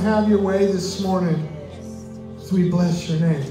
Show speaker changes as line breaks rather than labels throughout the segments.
have your way this morning. So we bless your name.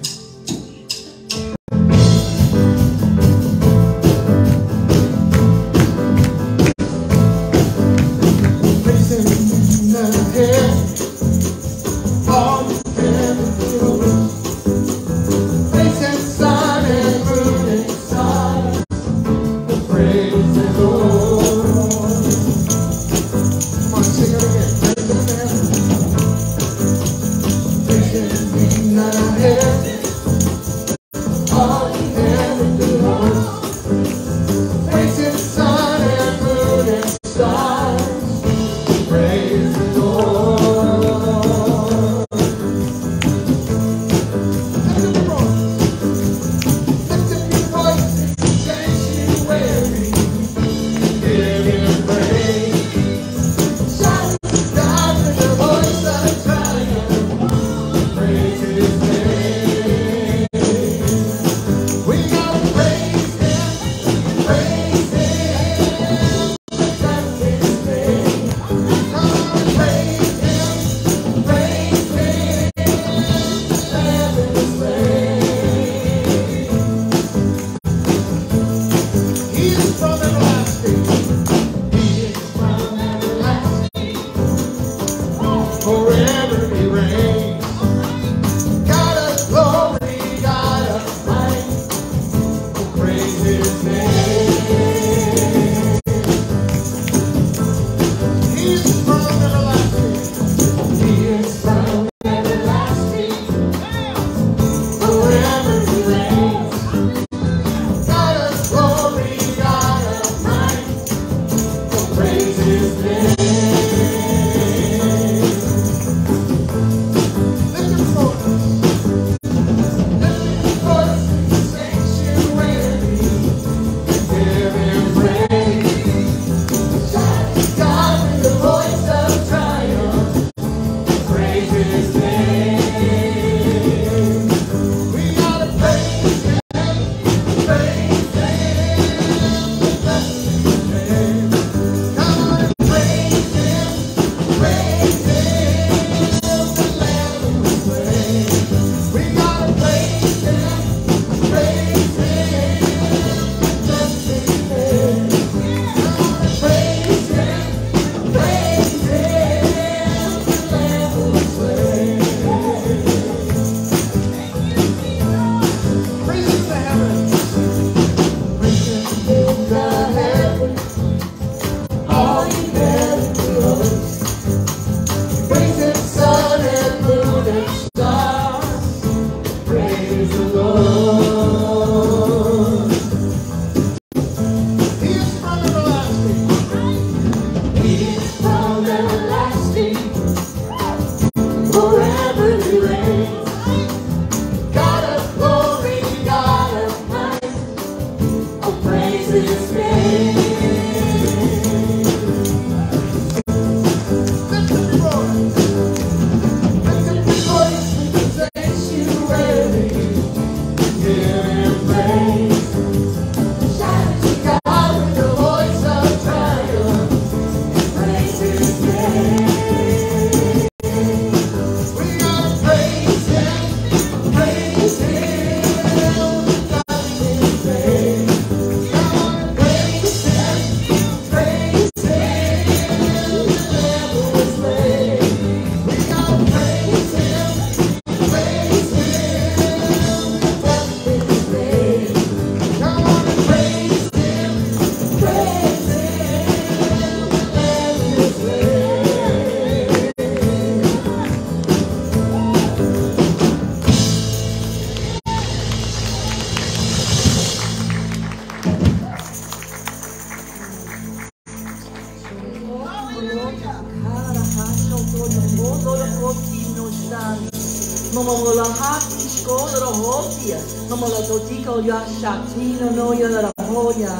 Como lo dijo Yashatino no Yadahoya.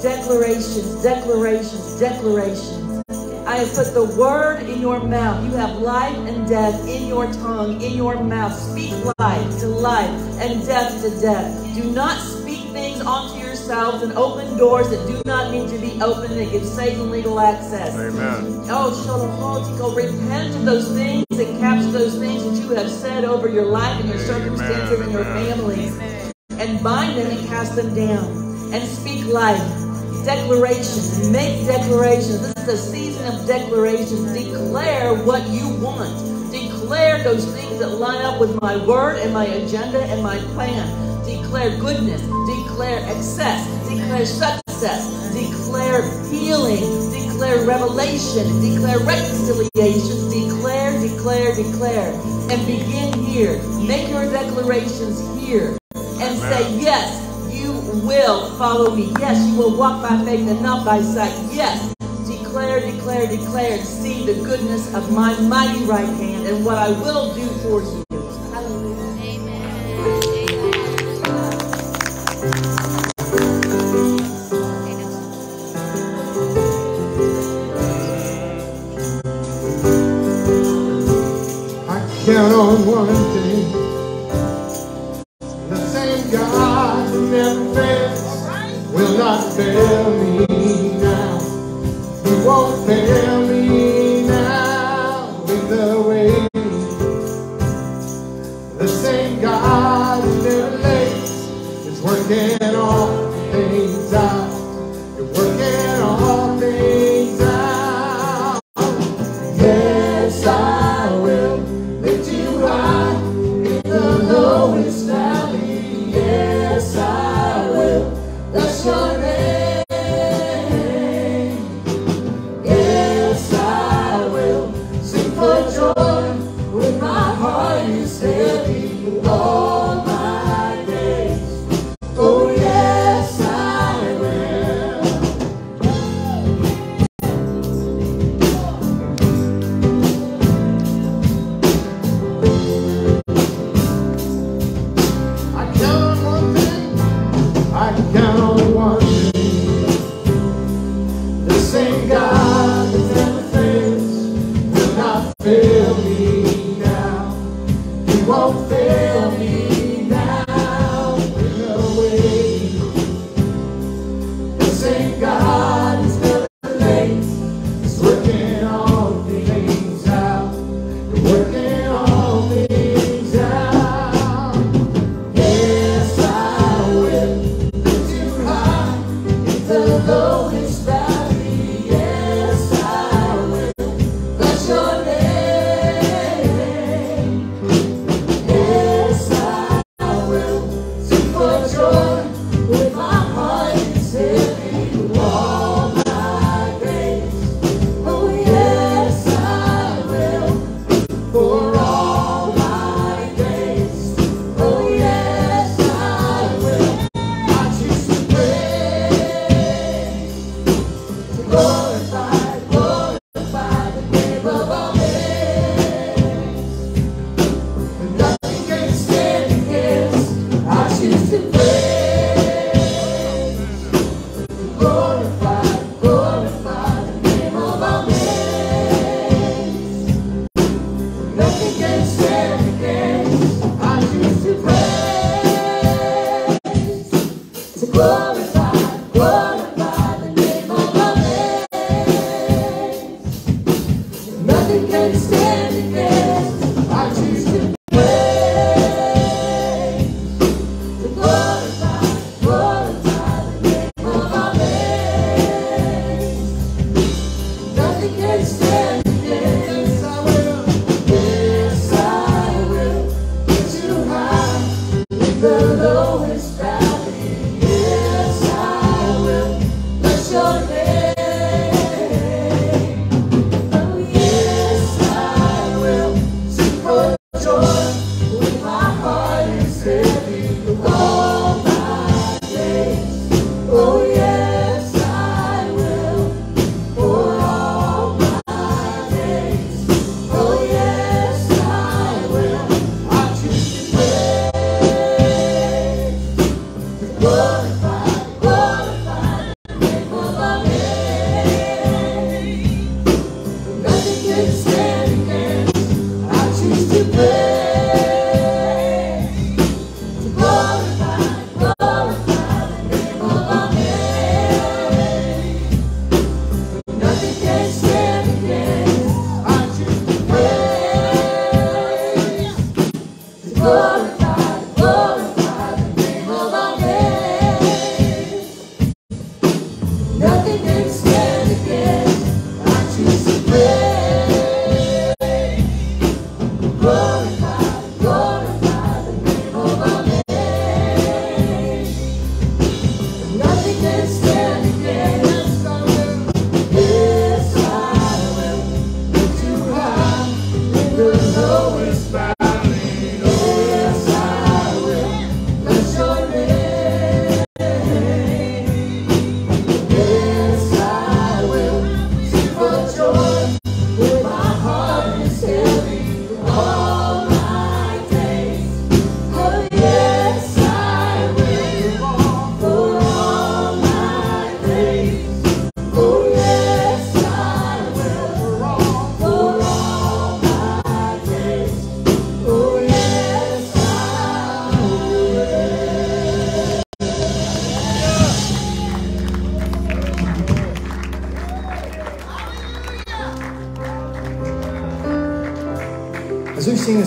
Declarations, declarations, declarations. I have put the word in your mouth. You have life and death in your tongue, in your mouth. Speak life to life and death to death. Do not speak things onto yourselves and open doors that do not need to be opened that give Satan legal access.
Amen.
Oh, Shalom, repent of those things and capture those things that have said over your life and your circumstances and your
Amen.
families and bind them and cast them down and speak life. Declarations. Make declarations. This is a season of declarations. Declare what you want. Declare those things that line up with my word and my agenda and my plan. Declare goodness. Declare excess. Declare Declare healing. Declare revelation. Declare reconciliation. Declare, declare, declare. And begin here. Make your declarations here and say, Yes, you will follow me. Yes, you will walk by faith and not by sight. Yes, declare, declare, declare, and see the goodness of my mighty right hand and what I will do for you.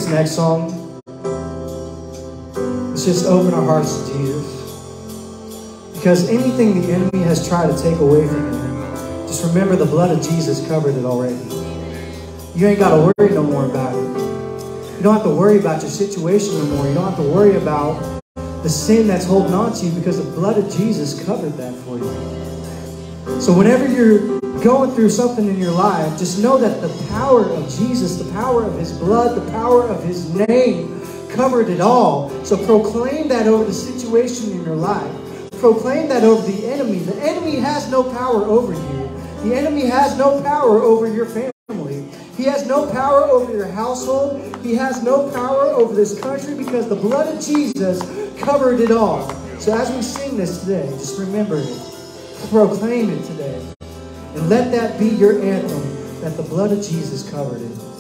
Next song, let's just open our hearts to Jesus. Because anything the enemy has tried to take away from you, just remember the blood of Jesus covered it already. You ain't got to worry no more about it. You don't have to worry about your situation no more. You don't have to worry about the sin that's holding on to you because the blood of Jesus covered that for you. So whenever you're going through something in your life, just know that the power of Jesus, the power of his blood, the power of his name covered it all. So proclaim that over the situation in your life. Proclaim that over the enemy. The enemy has no power over you. The enemy has no power over your family. He has no power over your household. He has no power over this country because the blood of Jesus covered it all. So as we sing this today, just remember it. Proclaim it today. And let that be your anthem that the blood of Jesus covered it.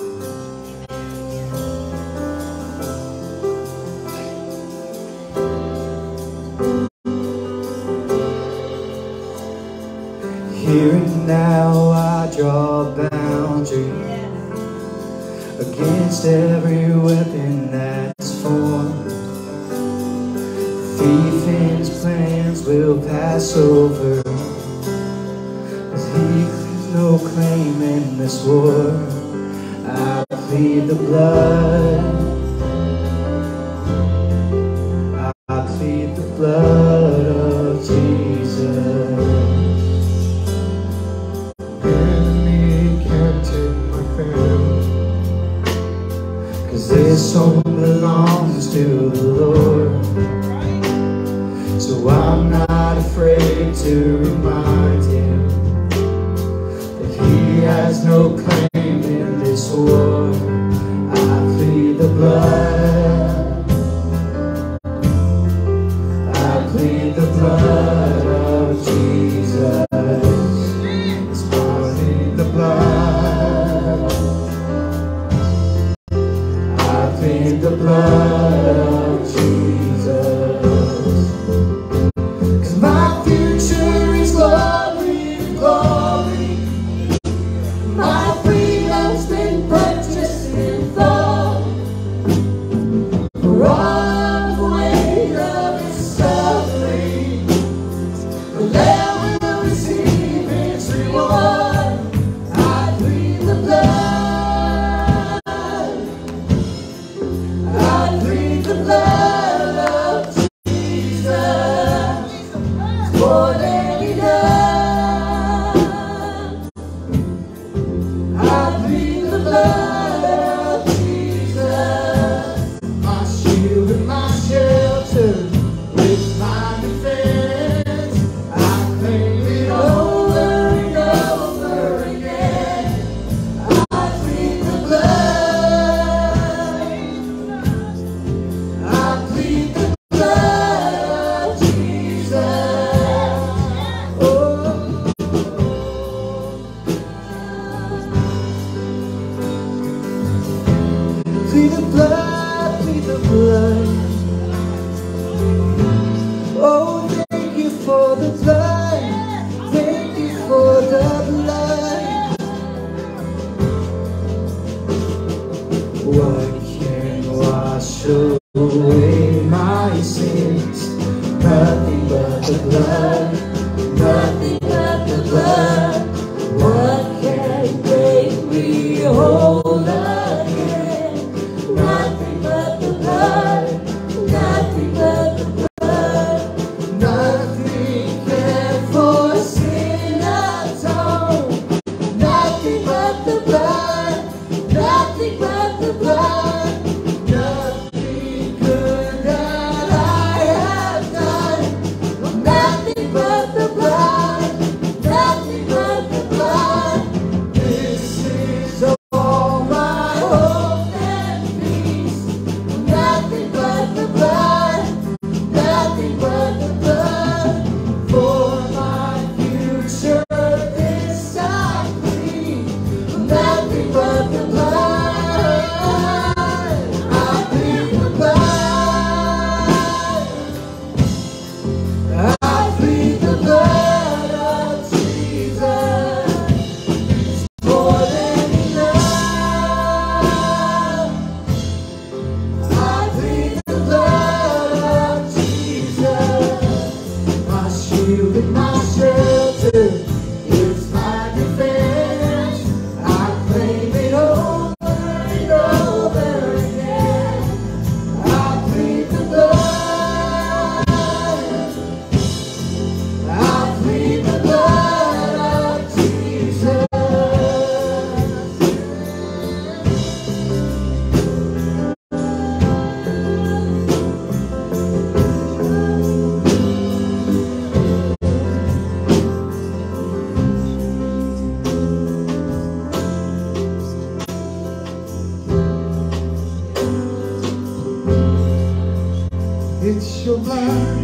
Here and now I draw a boundary against every weapon that's formed. Thief and plans will pass over. This war. I plead the blood. Plead the blood, your blood.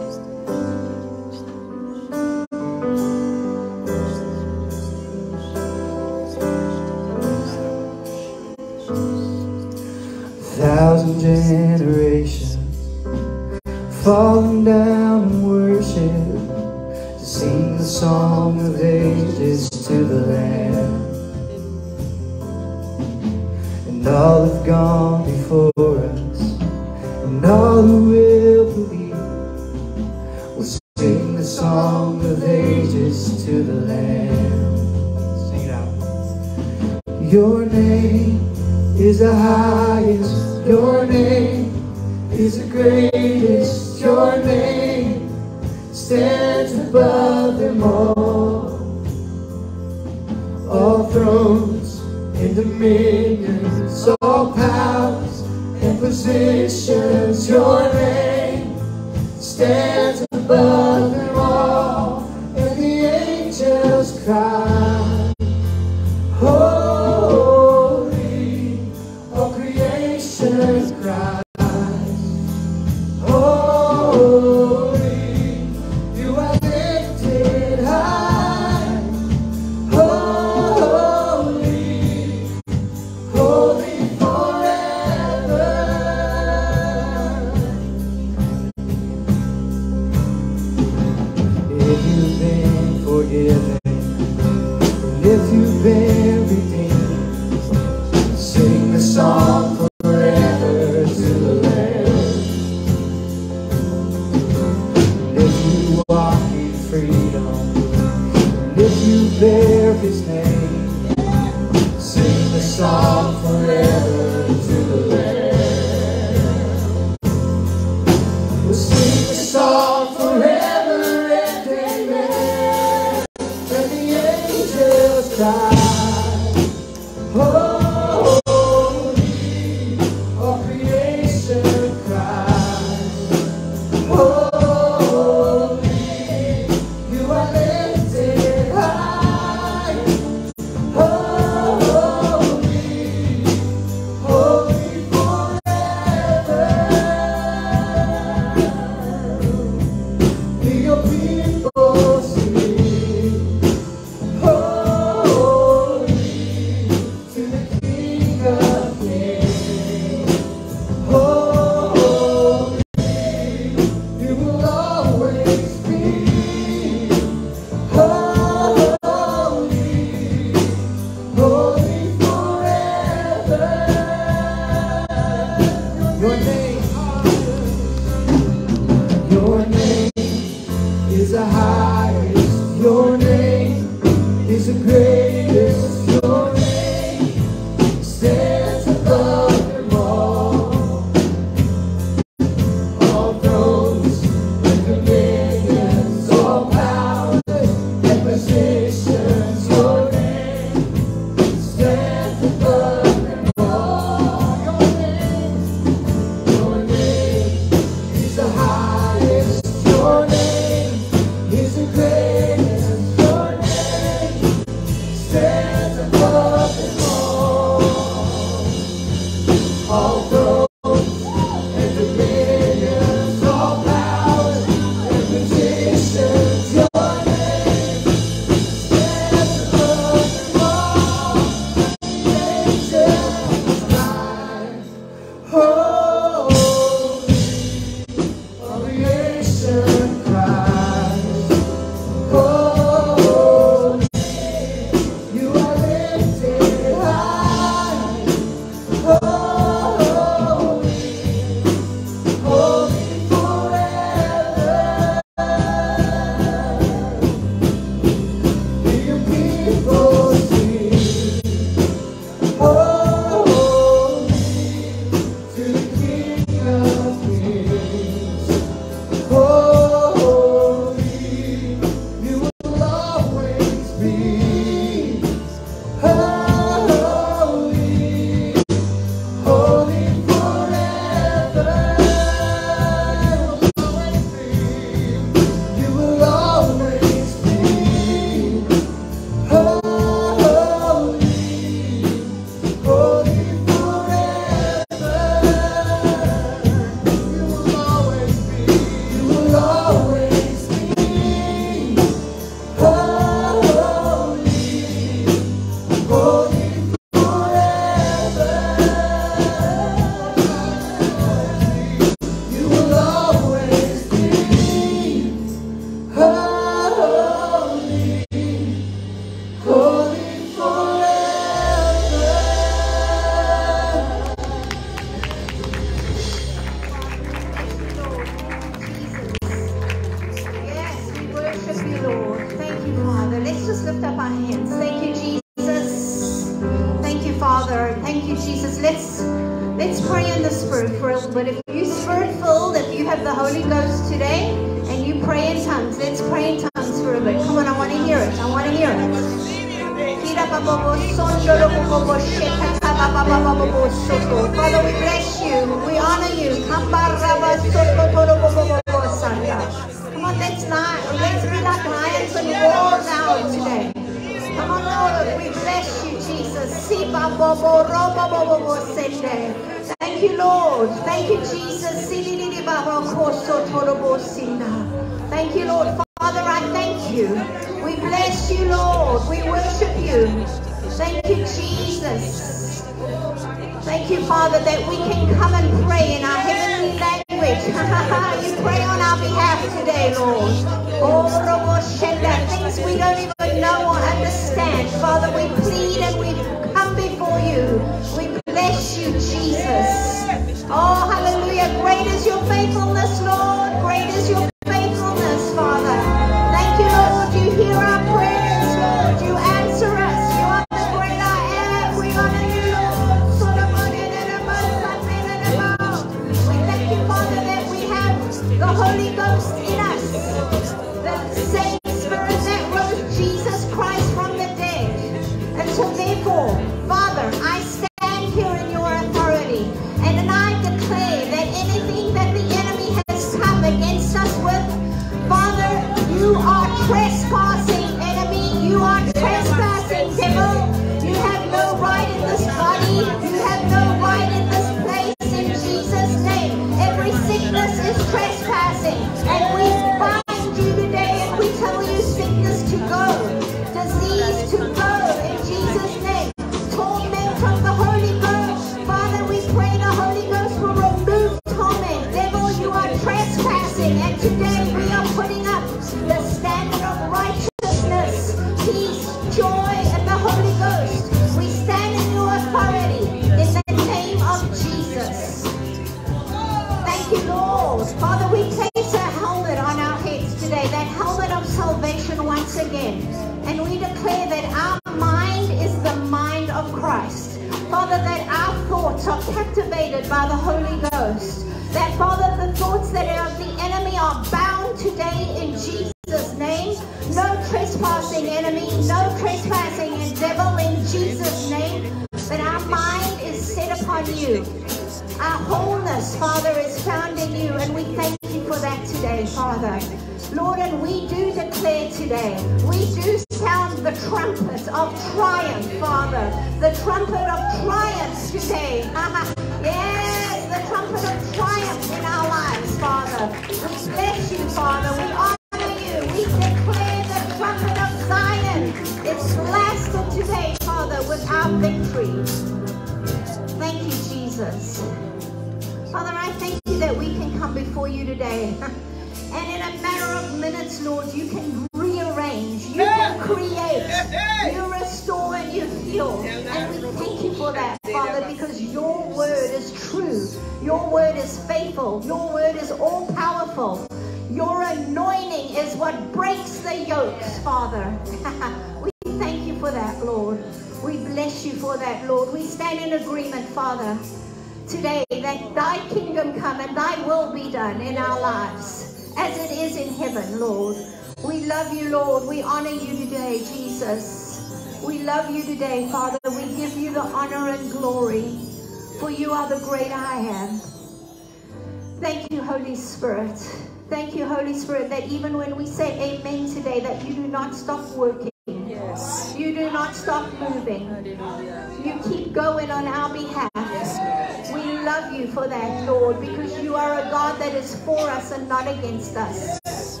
Not stop working.
Yes.
You do not stop moving.
Hallelujah.
You keep going on our behalf.
Yes,
We love you for that, Lord, because you are a God that is for us and not against us.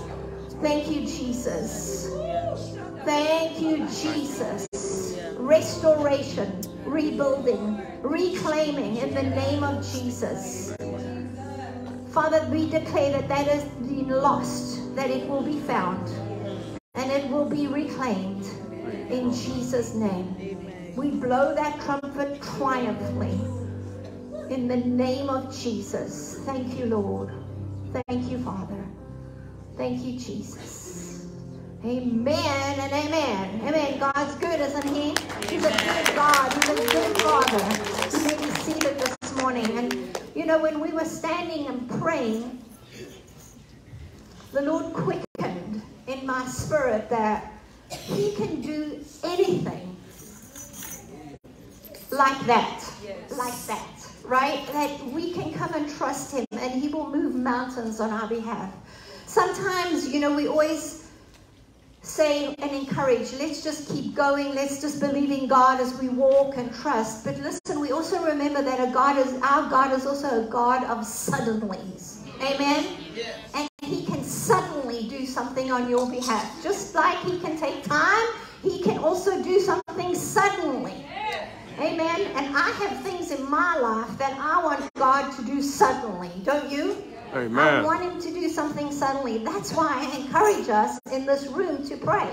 Thank you, Jesus. Thank you, Jesus. Restoration, rebuilding, reclaiming in the name of Jesus. Father, we declare that that has been lost, that it will be found, and it will be reclaimed in Jesus' name. We blow that trumpet triumphantly in the name of Jesus. Thank you, Lord. Thank you, Father. Thank you, Jesus. Amen and amen. Amen. God's good, isn't He? He's a good God. He's a good Father. You may be seated this morning. And you know, when we were standing and praying, the Lord quickened my spirit that He can do anything like that. Like that. Right? That we can come and trust Him and He will move mountains on our behalf. Sometimes, you know, we always say and encourage, let's just keep going, let's just believe in God as we walk and trust. But listen, we also remember that a God is our God is also a God of suddenlies. Amen? And he can suddenly do something on your behalf. Just like he can take time, he can also do something suddenly. Amen. And I have things in my life that I want God to do suddenly. Don't you?
Amen.
I want him to do something suddenly. That's why I encourage us in this room to pray.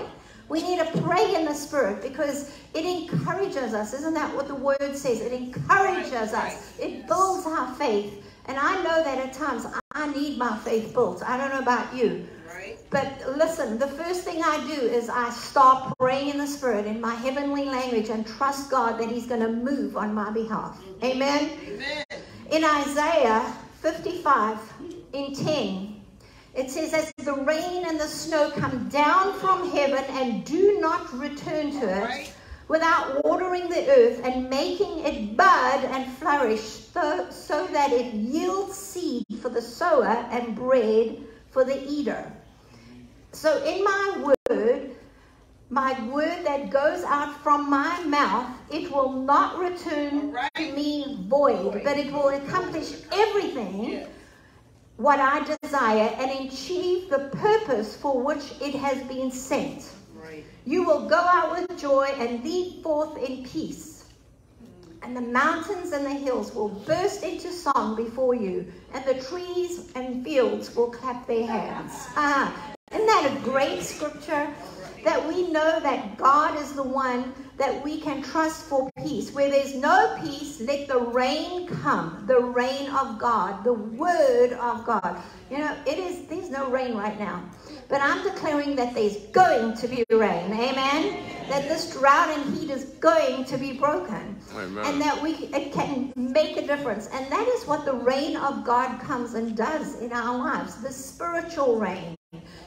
We need to pray in the spirit because it encourages us. Isn't that what the word says? It encourages us. It builds our faith. And I know that at times I need my faith built. I don't know about you. But listen, the first thing I do is I start praying in the Spirit in my heavenly language and trust God that He's going to move on my behalf. Amen? Amen. In Isaiah 55, in 10, it says, As the rain and the snow come down from heaven and do not return to it, without watering the earth and making it bud and flourish, so, so that it yields seed for the sower and bread for the eater. So in my word, my word that goes out from my mouth, it will not return to me void, but it will accomplish everything what I desire and achieve the purpose for which it has been sent. You will go out with joy and lead forth in peace. And the mountains and the hills will burst into song before you, and the trees and fields will clap their hands. Ah, isn't that a great scripture? That we know that God is the one that we can trust for peace. Where there's no peace, let the rain come. The rain of God, the word of God. You know, it is there's no rain right now. But I'm declaring that there's going to be rain. Amen. That this drought and heat is going to be broken.
Amen.
And that we it can make a difference. And that is what the rain of God comes and does in our lives. The spiritual rain.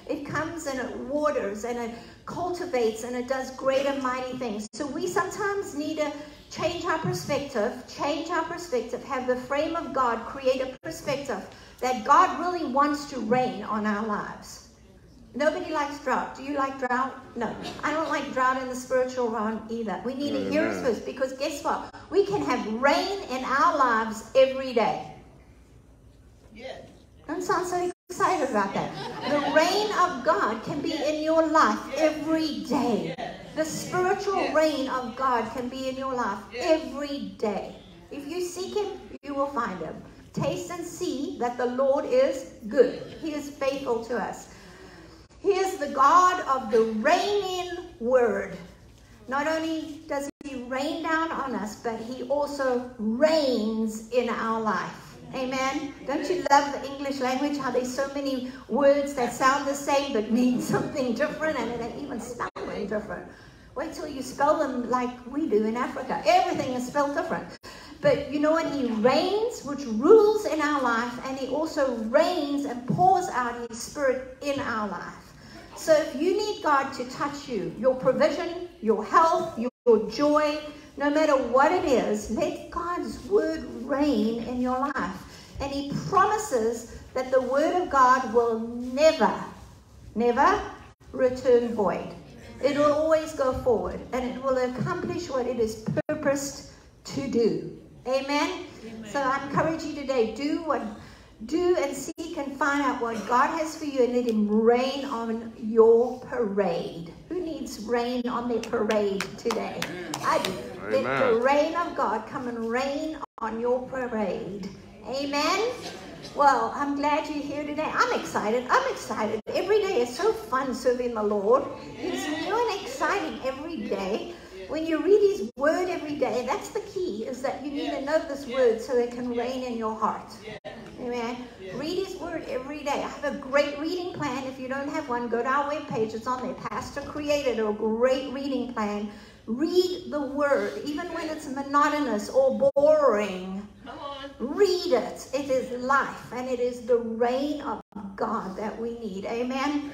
It comes and it waters and it cultivates and it does great and mighty things. So we sometimes need to change our perspective, change our perspective, have the frame of God create a perspective that God really wants to reign on our lives. Nobody likes drought. Do you like drought? No. I don't like drought in the spiritual realm either. We need to hear it
Amen.
first because guess what? We can have rain in our lives every day. Don't sound so excited about that. The reign of God can be in your life every day. The spiritual reign of God can be in your life every day. If you seek Him, you will find Him. Taste and see that the Lord is good. He is faithful to us. He is the God of the reigning word. Not only does He rain down on us, but He also reigns in our life. Amen. Don't you love the English language? How there's so many words that sound the same but mean something different and they even spell it different. Wait till you spell them like we do in Africa. Everything is spelled different. But you know what? He reigns, which rules in our life, and He also reigns and pours out His Spirit in our life. So if you need God to touch you, your provision, your health, your joy, no matter what it is, let God's word reign in your life. And He promises that the word of God will never, never return void. It will always go forward and it will accomplish what it is purposed to do. Amen? So I encourage you today, do what do and seek and find out what God has for you and let him reign on your parade. Who needs rain on their parade today? Mm. I do. Let the rain of God come and rain on your parade. Amen. Well, I'm glad you're here today. I'm excited. I'm excited. Every day is so fun serving the Lord. It's new and exciting every day. When you read His Word every day, that's the key, is that you need to know this Word so it can reign in your heart. Amen. Read His Word every day. I have a great reading plan. If you don't have one, go to our webpage. It's on there. Pastor created a great reading plan. Read the Word, even when it's monotonous or boring. Read it. It is life and it is the reign of God that we need. Amen.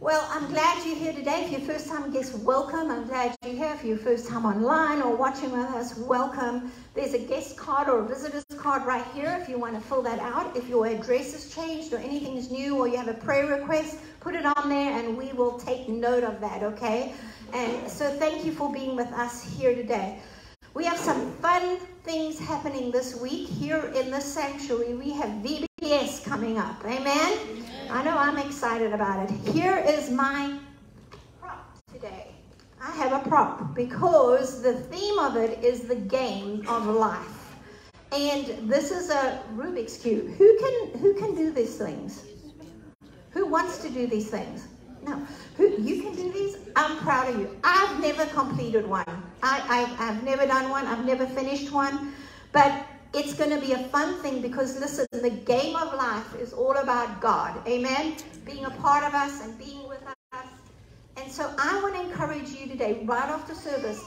Well, I'm glad you're here today. If you're first time guest, welcome. I'm glad you're here. If you're first time online or watching with us, welcome. There's a guest card or a visitor's card right here if you want to fill that out. If your address has changed or anything is new or you have a prayer request, put it on there and we will take note of that, okay? And so thank you for being with us here today. We have some fun things happening this week here in the sanctuary. We have VBS coming up. Amen? I know I'm excited about it. Here is my prop today. I have a prop because the theme of it is the game of life. And this is a Rubik's cube. Who can who can do these things? Who wants to do these things? No. Who you can do these? I'm proud of you. I've never completed one. I, I I've never done one. I've never finished one. But it's going to be a fun thing because listen, the game of life is all about God. Amen. Being a part of us and being with us. And so I want to encourage you today, right after service.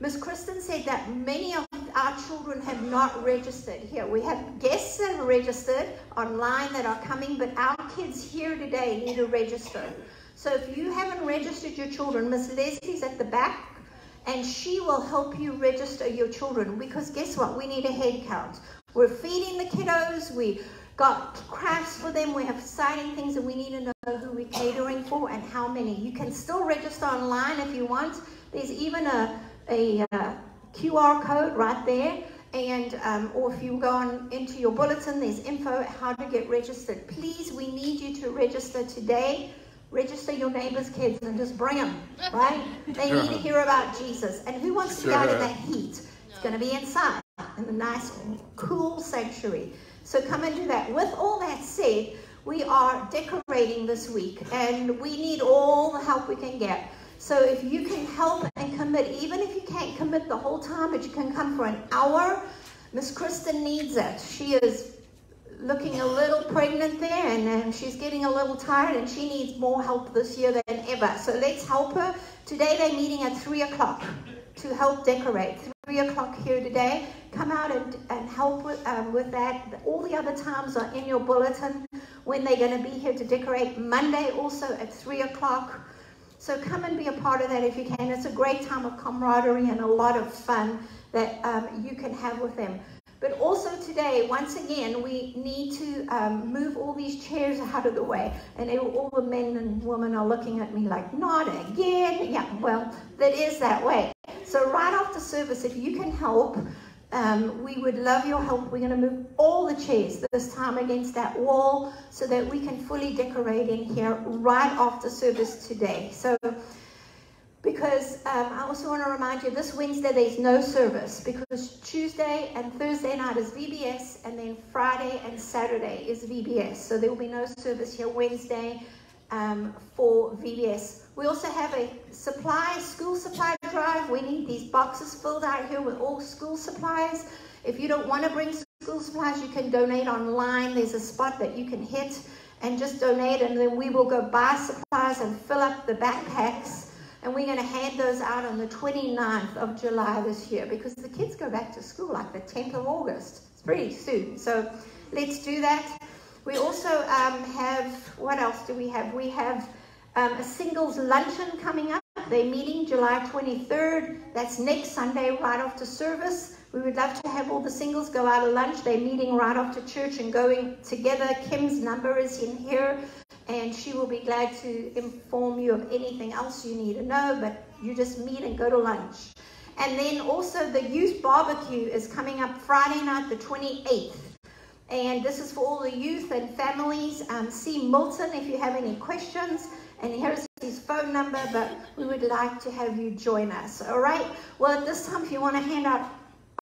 Miss Kristen said that many of our children have not registered here. We have guests that have registered online that are coming, but our kids here today need to register. So if you haven't registered your children, Miss Leslie's at the back and she will help you register your children because guess what? We need a head count. We're feeding the kiddos, we got crafts for them, we have exciting things and we need to know who we're catering for and how many. You can still register online if you want. There's even a, a uh, QR code right there. And um, or if you go on into your bulletin, there's info how to get registered. Please, we need you to register today. Register your neighbor's kids and just bring them, right? They need to hear about Jesus. And who wants to be out in the heat? It's going to be inside in the nice, cool sanctuary. So come and do that. With all that said, we are decorating this week and we need all the help we can get. So if you can help and commit, even if you can't commit the whole time, but you can come for an hour, Miss Kristen needs it. She is looking a little pregnant there and, she's getting a little tired and she needs more help this year than ever. So let's help her. Today they're meeting at 3 o'clock to help decorate. 3 o'clock here today. Come out and, and help with, um, with that. All the other times are in your bulletin when they're going to be here to decorate. Monday also at 3 o'clock. So come and be a part of that if you can. It's a great time of camaraderie and a lot of fun that um, you can have with them. But also today, once again, we need to um, move all these chairs out of the way. And all the men and women are looking at me like, not again. Yeah, well, that is that way. So right after service, if you can help, um, we would love your help. We're going to move all the chairs this time against that wall so that we can fully decorate in here right after service today. So because um, I also want to remind you this Wednesday there's no service because Tuesday and Thursday night is VBS and then Friday and Saturday is VBS. So there will be no service here Wednesday um, for VBS. We also have a supply, school supply drive. We need these boxes filled out here with all school supplies. If you don't want to bring school supplies, you can donate online. There's a spot that you can hit and just donate and then we will go buy supplies and fill up the backpacks And we're going to hand those out on the 29th of July this year because the kids go back to school like the 10th of August. It's pretty soon. So let's do that. We also um, have, what else do we have? We have um, a singles luncheon coming up. They're meeting July 23rd. That's next Sunday, right after service. We would love to have all the singles go out to lunch. They're meeting right after church and going together. Kim's number is in here, and she will be glad to inform you of anything else you need to know. But you just meet and go to lunch. And then also the youth barbecue is coming up Friday night, the 28th. And this is for all the youth and families. Um, see Milton if you have any questions. And here's his phone number, but we would like to have you join us. All right? Well, at this time, if you want to hand out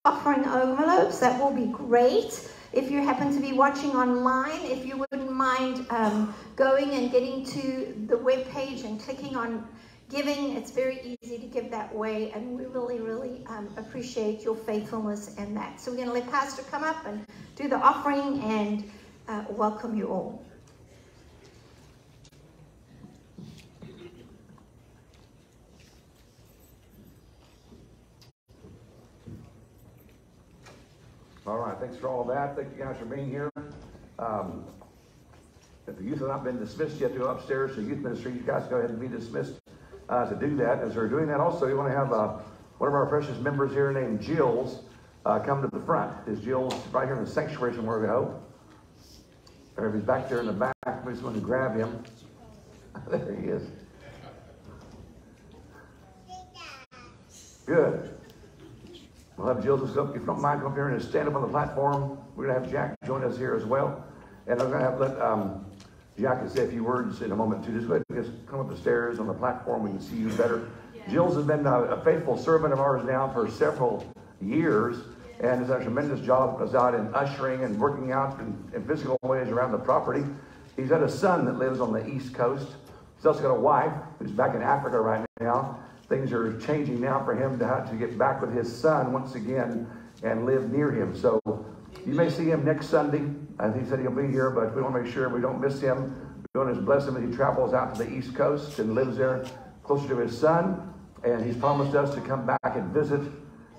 offering envelopes, that will be great. If you happen to be watching online, if you wouldn't mind um, going and getting to the web page and clicking on giving, it's very easy to give that way, and we really, really um, appreciate your faithfulness in that. So we're going to let Pastor come up and do the offering and uh, welcome you all.
All right, thanks for all that. Thank you guys for being here. Um, if the youth have not been dismissed yet to go upstairs to youth ministry, you guys go ahead and be dismissed uh, to do that. As we're doing that, also, you want to have uh, one of our precious members here named Jill's uh, come to the front. Is Jill's right here in the sanctuary somewhere, we hope? Or if he's back there in the back, we just want to grab him. there he is. Good. We'll have Jill just up, if you don't mind, come up here and stand up on the platform. We're going to have Jack join us here as well. And I'm going to have let um, Jack say a few words in a moment too. Just go ahead and just come up the stairs on the platform. We can see you better. Jill's has been a, a faithful servant of ours now for several years and has done a tremendous job as out in ushering and working out in, in physical ways around the property. He's got a son that lives on the East Coast. He's also got a wife who's back in Africa right now. Things are changing now for him to to get back with his son once again and live near him. So you may see him next Sunday. Think he said he'll be here, but we want to make sure we don't miss him. We want to bless him as he travels out to the East Coast and lives there closer to his son. And he's promised us to come back and visit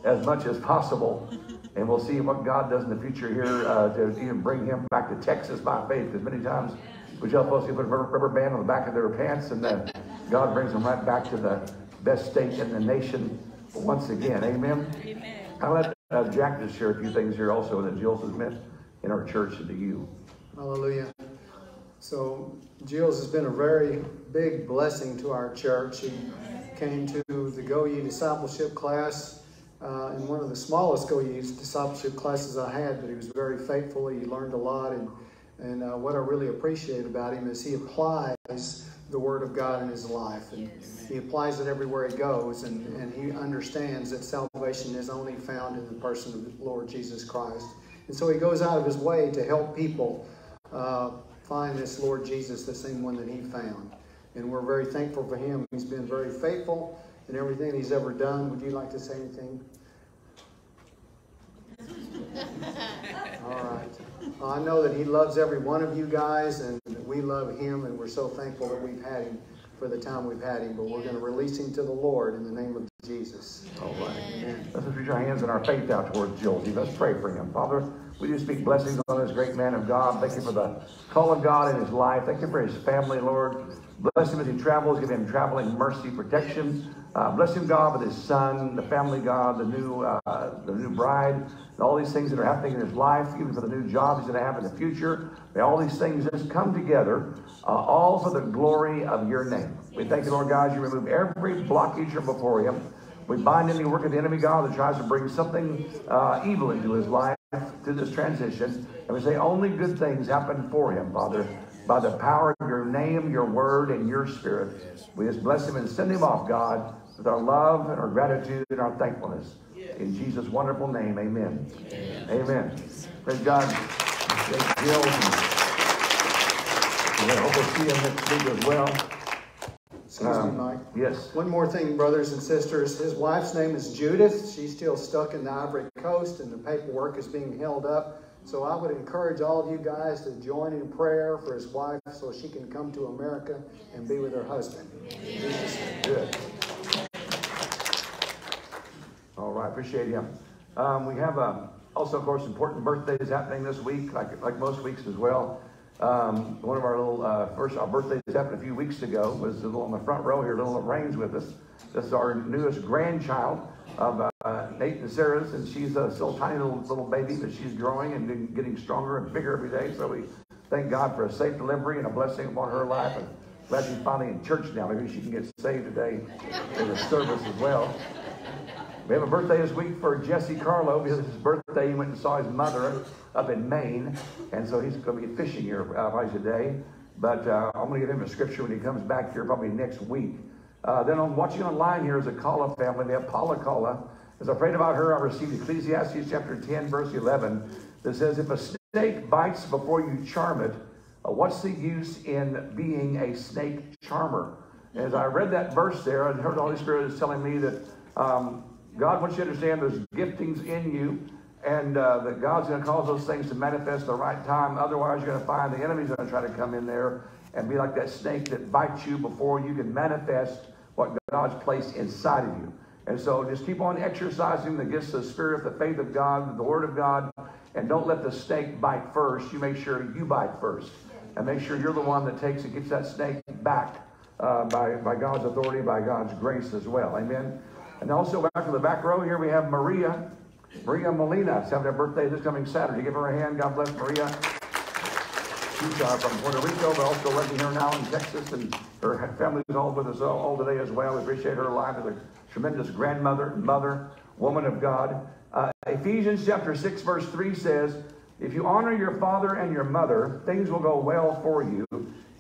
as much as possible. And we'll see what God does in the future here uh, to even bring him back to Texas by faith. Because many times we tell folks to put a rubber, rubber band on the back of their pants, and then God brings them right back to the best state in the nation once again. Amen. Amen. I'll let uh, Jack just share a few things here also that Jill's has meant in our church and to you.
Hallelujah. So Jill's has been a very big blessing to our church. He came to the Go Ye discipleship class uh, in one of the smallest Go Ye discipleship classes I had, but he was very faithful. He learned a lot, and and uh, what I really appreciate about him is he applies the Word of God in his life, and he applies it everywhere he goes, and, and he understands that salvation is only found in the person of the Lord Jesus Christ. And so he goes out of his way to help people uh, find this Lord Jesus, the same one that he found. And we're very thankful for him. He's been very faithful in everything he's ever done. Would you like to say anything? All right. Well, I know that he loves every one of you guys, and we love him, and we're so thankful that we've had him for the time we've had him. But we're going to release him to the Lord in the name of Jesus.
All right. Amen. Let's reach our hands and our faith out towards Josie. Let's pray for him. Father, we do speak blessings on this great man of God. Thank you for the call of God in his life. Thank you for his family, Lord. Bless him as he travels. Give him traveling mercy, protection. Uh, bless him, God, with his son, the family, God, the new, uh, the new bride, and all these things that are happening in his life, even for the new job he's going to have in the future. May all these things just come together, uh, all for the glory of your name. We thank you, Lord God, you remove every blockage from before him. We bind any work of the enemy, God, that tries to bring something uh, evil into his life through this transition. And we say only good things happen for him, Father by the power of your name, your word, and your spirit. We just bless him and send him off, God, with our love and our gratitude and our thankfulness. In Jesus' wonderful name, amen. Amen. amen. Praise God. Thank Jill. And I hope we'll see him next week as well.
Excuse
Um,
me, Mike.
Yes.
One more thing, brothers and sisters. His wife's name is Judith. She's still stuck in the Ivory Coast, and the paperwork is being held up. So I would encourage all of you guys to join in prayer for his wife so she can come to America and be with her husband.
Good. All right, appreciate him. Um, we have um, also, of course, important birthdays happening this week, like like most weeks as well. Um, one of our little uh, first our birthdays happened a few weeks ago. Was a little on the front row here. Little Rains with us. This is our newest grandchild of uh, Nate and Sarah's, and she's a still tiny little little baby, but she's growing and getting stronger and bigger every day. So we thank God for a safe delivery and a blessing upon her life. And glad she's finally in church now. Maybe she can get saved today in the service as well. We have a birthday this week for Jesse Carlo because his birthday. He went and saw his mother up in Maine, and so he's going to be fishing here uh, probably today. But uh, I'm going to give him a scripture when he comes back here probably next week. Uh, then I'm watching online here is a Kalla family. They have Paula Kalla. As I prayed about her, I received Ecclesiastes chapter 10, verse 11, that says, If a snake bites before you charm it, uh, what's the use in being a snake charmer? As I read that verse there, I heard the Holy Spirit is telling me that um, God wants you to understand there's giftings in you and uh, that God's going to cause those things to manifest the right time. Otherwise, you're going to find the enemy's going to try to come in there and be like that snake that bites you before you can manifest what God's placed inside of you. And so just keep on exercising the gifts of the Spirit, the faith of God, the Word of God, and don't let the snake bite first. You make sure you bite first. And make sure you're the one that takes and gets that snake back uh, by, by God's authority, by God's grace as well. Amen. And also back to the back row here, we have Maria. Maria Molina is having her birthday this coming Saturday. Give her a hand. God bless Maria. She's uh, from Puerto Rico, but also living here now in Texas, and her family's all with us all, all today as well. We appreciate her life as a tremendous grandmother, mother, woman of God. Uh, Ephesians chapter 6, verse 3 says, If you honor your father and your mother, things will go well for you,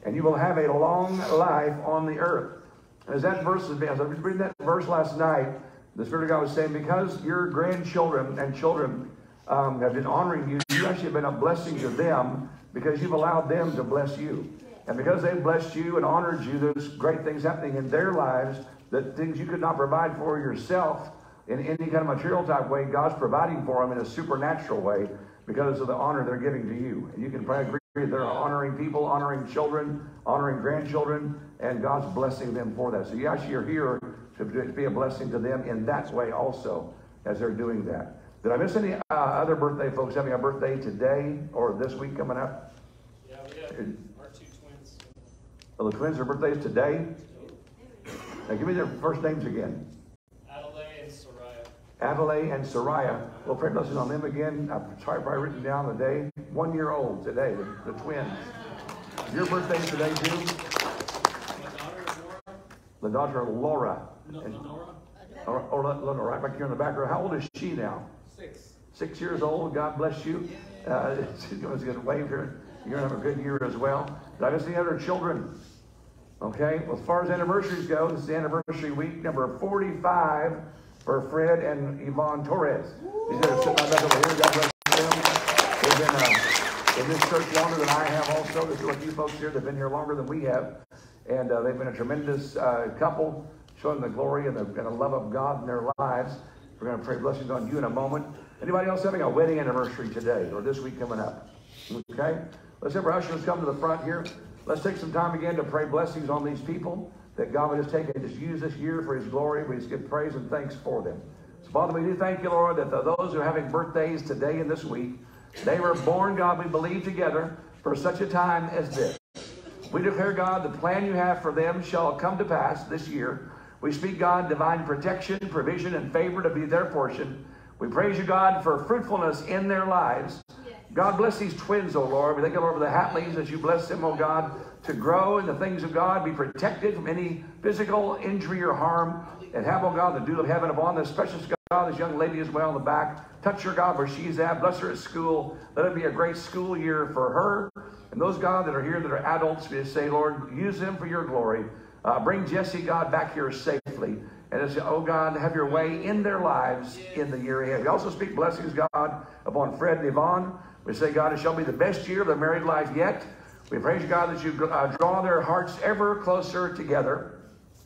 and you will have a long life on the earth. As that verse is, I was reading that verse last night, the Spirit of God was saying, because your grandchildren and children um, have been honoring you, you actually have been a blessing to them because you've allowed them to bless you. And because they've blessed you and honored you, there's great things happening in their lives that things you could not provide for yourself in any kind of material type way, God's providing for them in a supernatural way because of the honor they're giving to you. And you can agree they're honoring people, honoring children, honoring grandchildren, and God's blessing them for that. So yes, you actually are here to be a blessing to them in that way also as they're doing that. Did I miss any uh, other birthday folks having a birthday today or this week coming up?
Yeah, we have our two twins.
Well, the twins are birthdays today. Now give me their first names again.
Adelaide and Soraya.
Adelaide and Soraya. We'll pray blessings on them again. I've tried probably written down the day. One year old today, the, the twins. Your birthday today too?
My daughter is Laura.
The daughter Laura.
No,
And- or, or Lenora, right back here in the back row. How old is she now?
Six.
Six years old. God bless you. Uh, she's going to wave here. You're going to have a good year as well. Did I miss any other children? Okay. Well, as far as anniversaries go, this is anniversary week number 45 for Fred and Yvonne Torres. These guys are sitting right back over here. God bless them. They've been uh, in this church longer than I have also. There's a few folks here that have been here longer than we have. And uh, they've been a tremendous uh, couple, showing the glory and the, and the love of God in their lives. We're going to pray blessings on you in a moment. Anybody else having a wedding anniversary today or this week coming up? Okay? Let's have our ushers come to the front here. Let's take some time again to pray blessings on these people that God would just take and just use this year for His glory. We just give praise and thanks for them. So, Father, we do thank you, Lord, that those who are having birthdays today and this week, they were born, God, we believe together for such a time as this. We declare, God, the plan you have for them shall come to pass this year. We speak, God, divine protection, provision, and favor to be their portion. We praise you, God, for fruitfulness in their lives. God bless these twins, O Lord. We thank you, Lord, for the Hatleys as you bless them, O God, to grow in the things of God, be protected from any physical injury or harm, and have, O God, the dew of heaven upon this precious God, this young lady as well in the back. Touch her, God, where she's at. Bless her at school. Let it be a great school year for her. And those, God, that are here that are adults, we say, Lord, use them for your glory. Uh, bring Jesse, God, back here safely. And as, oh God, have your way in their lives in the year ahead. We also speak blessings, God, upon Fred and Yvonne. We say, God, it shall be the best year of their married life yet. We praise God, that you uh, draw their hearts ever closer together.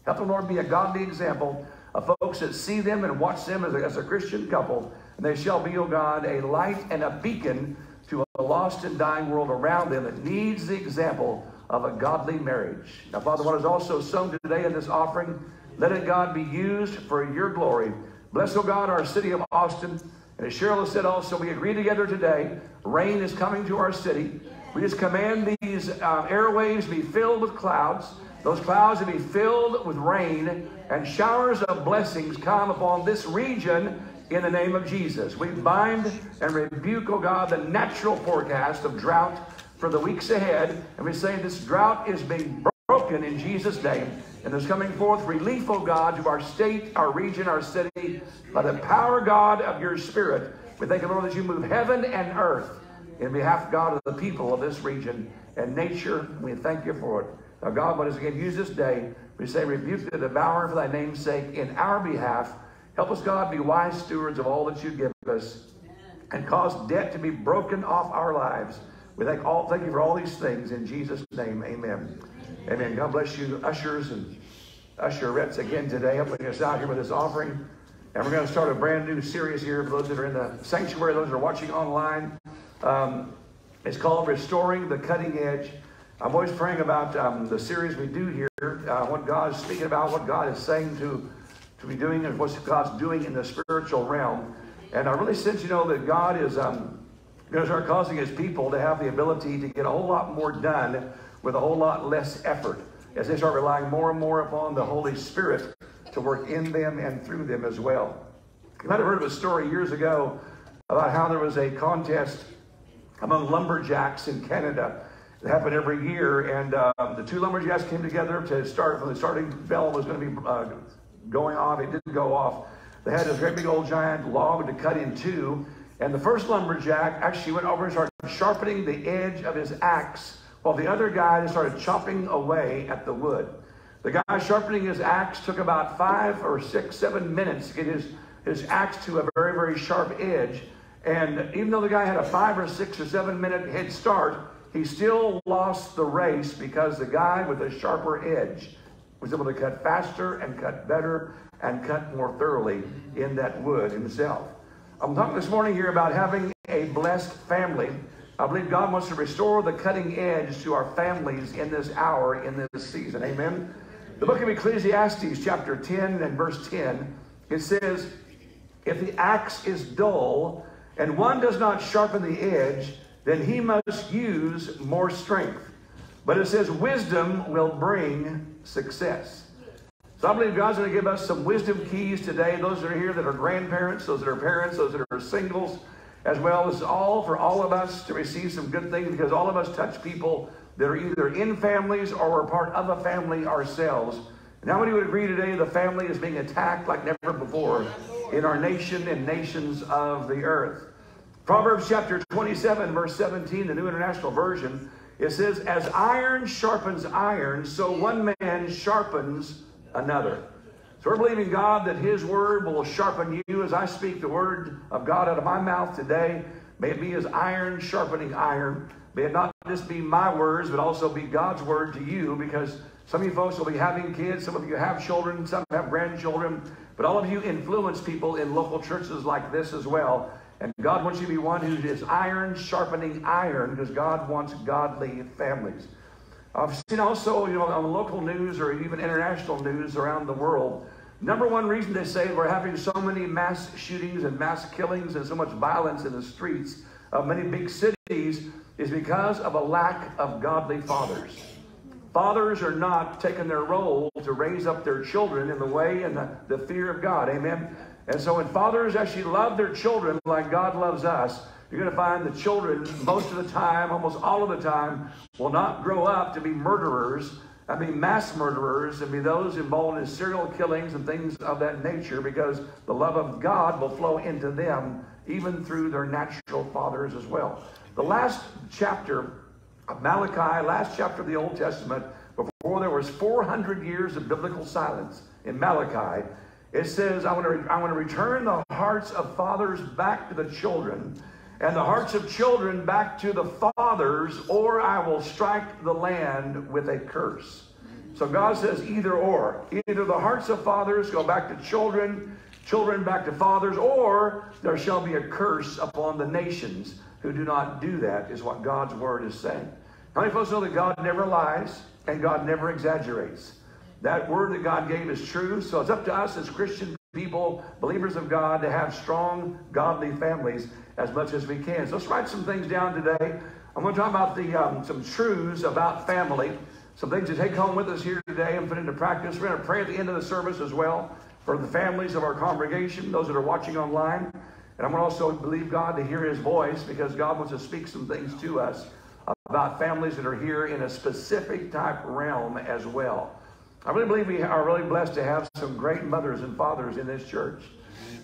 Help them, Lord, be a godly example of folks that see them and watch them as a, as a Christian couple. And they shall be, oh God, a light and a beacon to a lost and dying world around them that needs the example of a godly marriage. Now, Father, what is also sown today in this offering, let it, God, be used for your glory. Bless, oh God, our city of Austin. And as Cheryl has said also, we agree together today. Rain is coming to our city. We just command these uh, airways be filled with clouds. Those clouds to be filled with rain and showers of blessings come upon this region in the name of Jesus. We bind and rebuke, oh God, the natural forecast of drought for the weeks ahead. And we say this drought is being broken in Jesus' name. And there's coming forth relief, oh God, to our state, our region, our city, by the power, God, of your Spirit. We thank you, Lord, that you move heaven and earth in behalf, of God, of the people of this region and nature. We thank you for it. Now, God, what is again use this day, we say, rebuke the devourer for thy name's sake in our behalf. Help us, God, be wise stewards of all that you give us and cause debt to be broken off our lives. We thank all thank you for all these things in Jesus' name. Amen. Amen. God bless you, ushers and usherettes again today, helping us out here with this offering. And we're going to start a brand new series here for those that are in the sanctuary, those that are watching online. Um, it's called Restoring the Cutting Edge. I'm always praying about um, the series we do here, uh, what God is speaking about, what God is saying to, to be doing, and what God's doing in the spiritual realm. And I really sense, you know, that God is um, going to start causing His people to have the ability to get a whole lot more done with a whole lot less effort as they start relying more and more upon the Holy Spirit to work in them and through them as well. You might have heard of a story years ago about how there was a contest among lumberjacks in Canada. It happened every year, and uh, the two lumberjacks came together to start. When the starting bell was going to be uh, going off, it didn't go off. They had this great big old giant log to cut in two, and the first lumberjack actually went over and started sharpening the edge of his axe, while the other guy started chopping away at the wood. The guy sharpening his axe took about five or six, seven minutes to get his, his axe to a very, very sharp edge. And even though the guy had a five or six or seven minute head start, he still lost the race because the guy with a sharper edge was able to cut faster and cut better and cut more thoroughly in that wood himself. I'm talking this morning here about having a blessed family. I believe God wants to restore the cutting edge to our families in this hour, in this season. Amen. The book of Ecclesiastes, chapter 10 and verse 10, it says, If the axe is dull and one does not sharpen the edge, then he must use more strength. But it says, Wisdom will bring success. So I believe God's going to give us some wisdom keys today. Those that are here that are grandparents, those that are parents, those that are singles, as well as all for all of us to receive some good things because all of us touch people that are either in families or we're part of a family ourselves. And how many would agree today the family is being attacked like never before in our nation and nations of the earth? Proverbs chapter 27, verse 17, the New International Version, it says, As iron sharpens iron, so one man sharpens another. So we're believing God that His word will sharpen you as I speak the word of God out of my mouth today. May it be as iron sharpening iron. May it not just be my words, but also be God's word to you because some of you folks will be having kids, some of you have children, some have grandchildren, but all of you influence people in local churches like this as well. And God wants you to be one who is iron sharpening iron because God wants godly families. I've seen also, you know, on local news or even international news around the world, number one reason they say we're having so many mass shootings and mass killings and so much violence in the streets of many big cities is because of a lack of godly fathers. Fathers are not taking their role to raise up their children in the way and the, the fear of God. Amen. And so when fathers actually love their children like God loves us, you're going to find the children most of the time, almost all of the time, will not grow up to be murderers, I mean mass murderers, and be those involved in serial killings and things of that nature because the love of God will flow into them even through their natural fathers as well. The last chapter of Malachi, last chapter of the Old Testament, before there was 400 years of biblical silence in Malachi, it says, I want, to, I want to return the hearts of fathers back to the children, and the hearts of children back to the fathers, or I will strike the land with a curse. So God says either or. Either the hearts of fathers go back to children, children back to fathers, or there shall be a curse upon the nations who do not do that, is what God's word is saying. How many folks know that God never lies and God never exaggerates? That word that God gave is true, so it's up to us as Christian people, believers of God, to have strong, godly families as much as we can. So let's write some things down today. I'm going to talk about the um, some truths about family, some things to take home with us here today and put into practice. We're going to pray at the end of the service as well for the families of our congregation, those that are watching online. And I'm going to also believe God to hear His voice because God wants to speak some things to us about families that are here in a specific type realm as well. I really believe we are really blessed to have some great mothers and fathers in this church.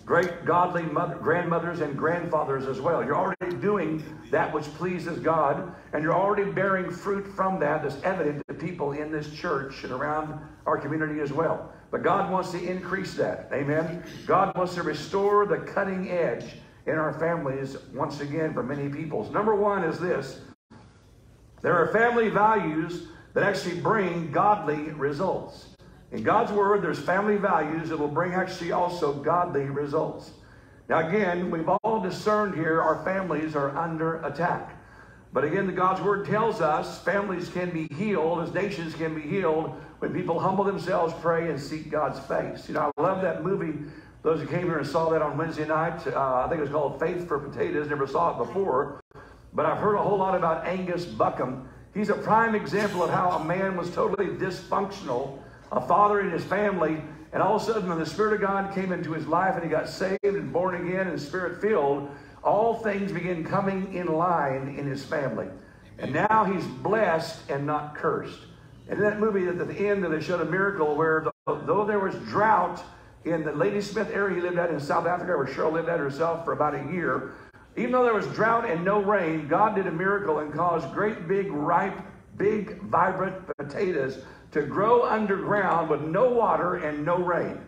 Great godly mother, grandmothers and grandfathers as well. You're already doing that which pleases God, and you're already bearing fruit from that that's evident to people in this church and around our community as well. But God wants to increase that. Amen. God wants to restore the cutting edge in our families once again for many peoples. Number one is this there are family values that actually bring godly results. In God's Word, there's family values that will bring actually also godly results. Now, again, we've all discerned here our families are under attack. But again, the God's Word tells us families can be healed as nations can be healed when people humble themselves, pray, and seek God's face. You know, I love that movie. Those who came here and saw that on Wednesday night, uh, I think it was called Faith for Potatoes. Never saw it before. But I've heard a whole lot about Angus Buchan. He's a prime example of how a man was totally dysfunctional, a father in his family, and all of a sudden when the Spirit of God came into his life and he got saved and born again and spirit filled, all things began coming in line in his family. And now he's blessed and not cursed. And in that movie, at the end, they showed a miracle where though there was drought in the Ladysmith area he lived at in South Africa, where Cheryl lived at herself for about a year, even though there was drought and no rain, God did a miracle and caused great big ripe, big vibrant potatoes to grow underground with no water and no rain.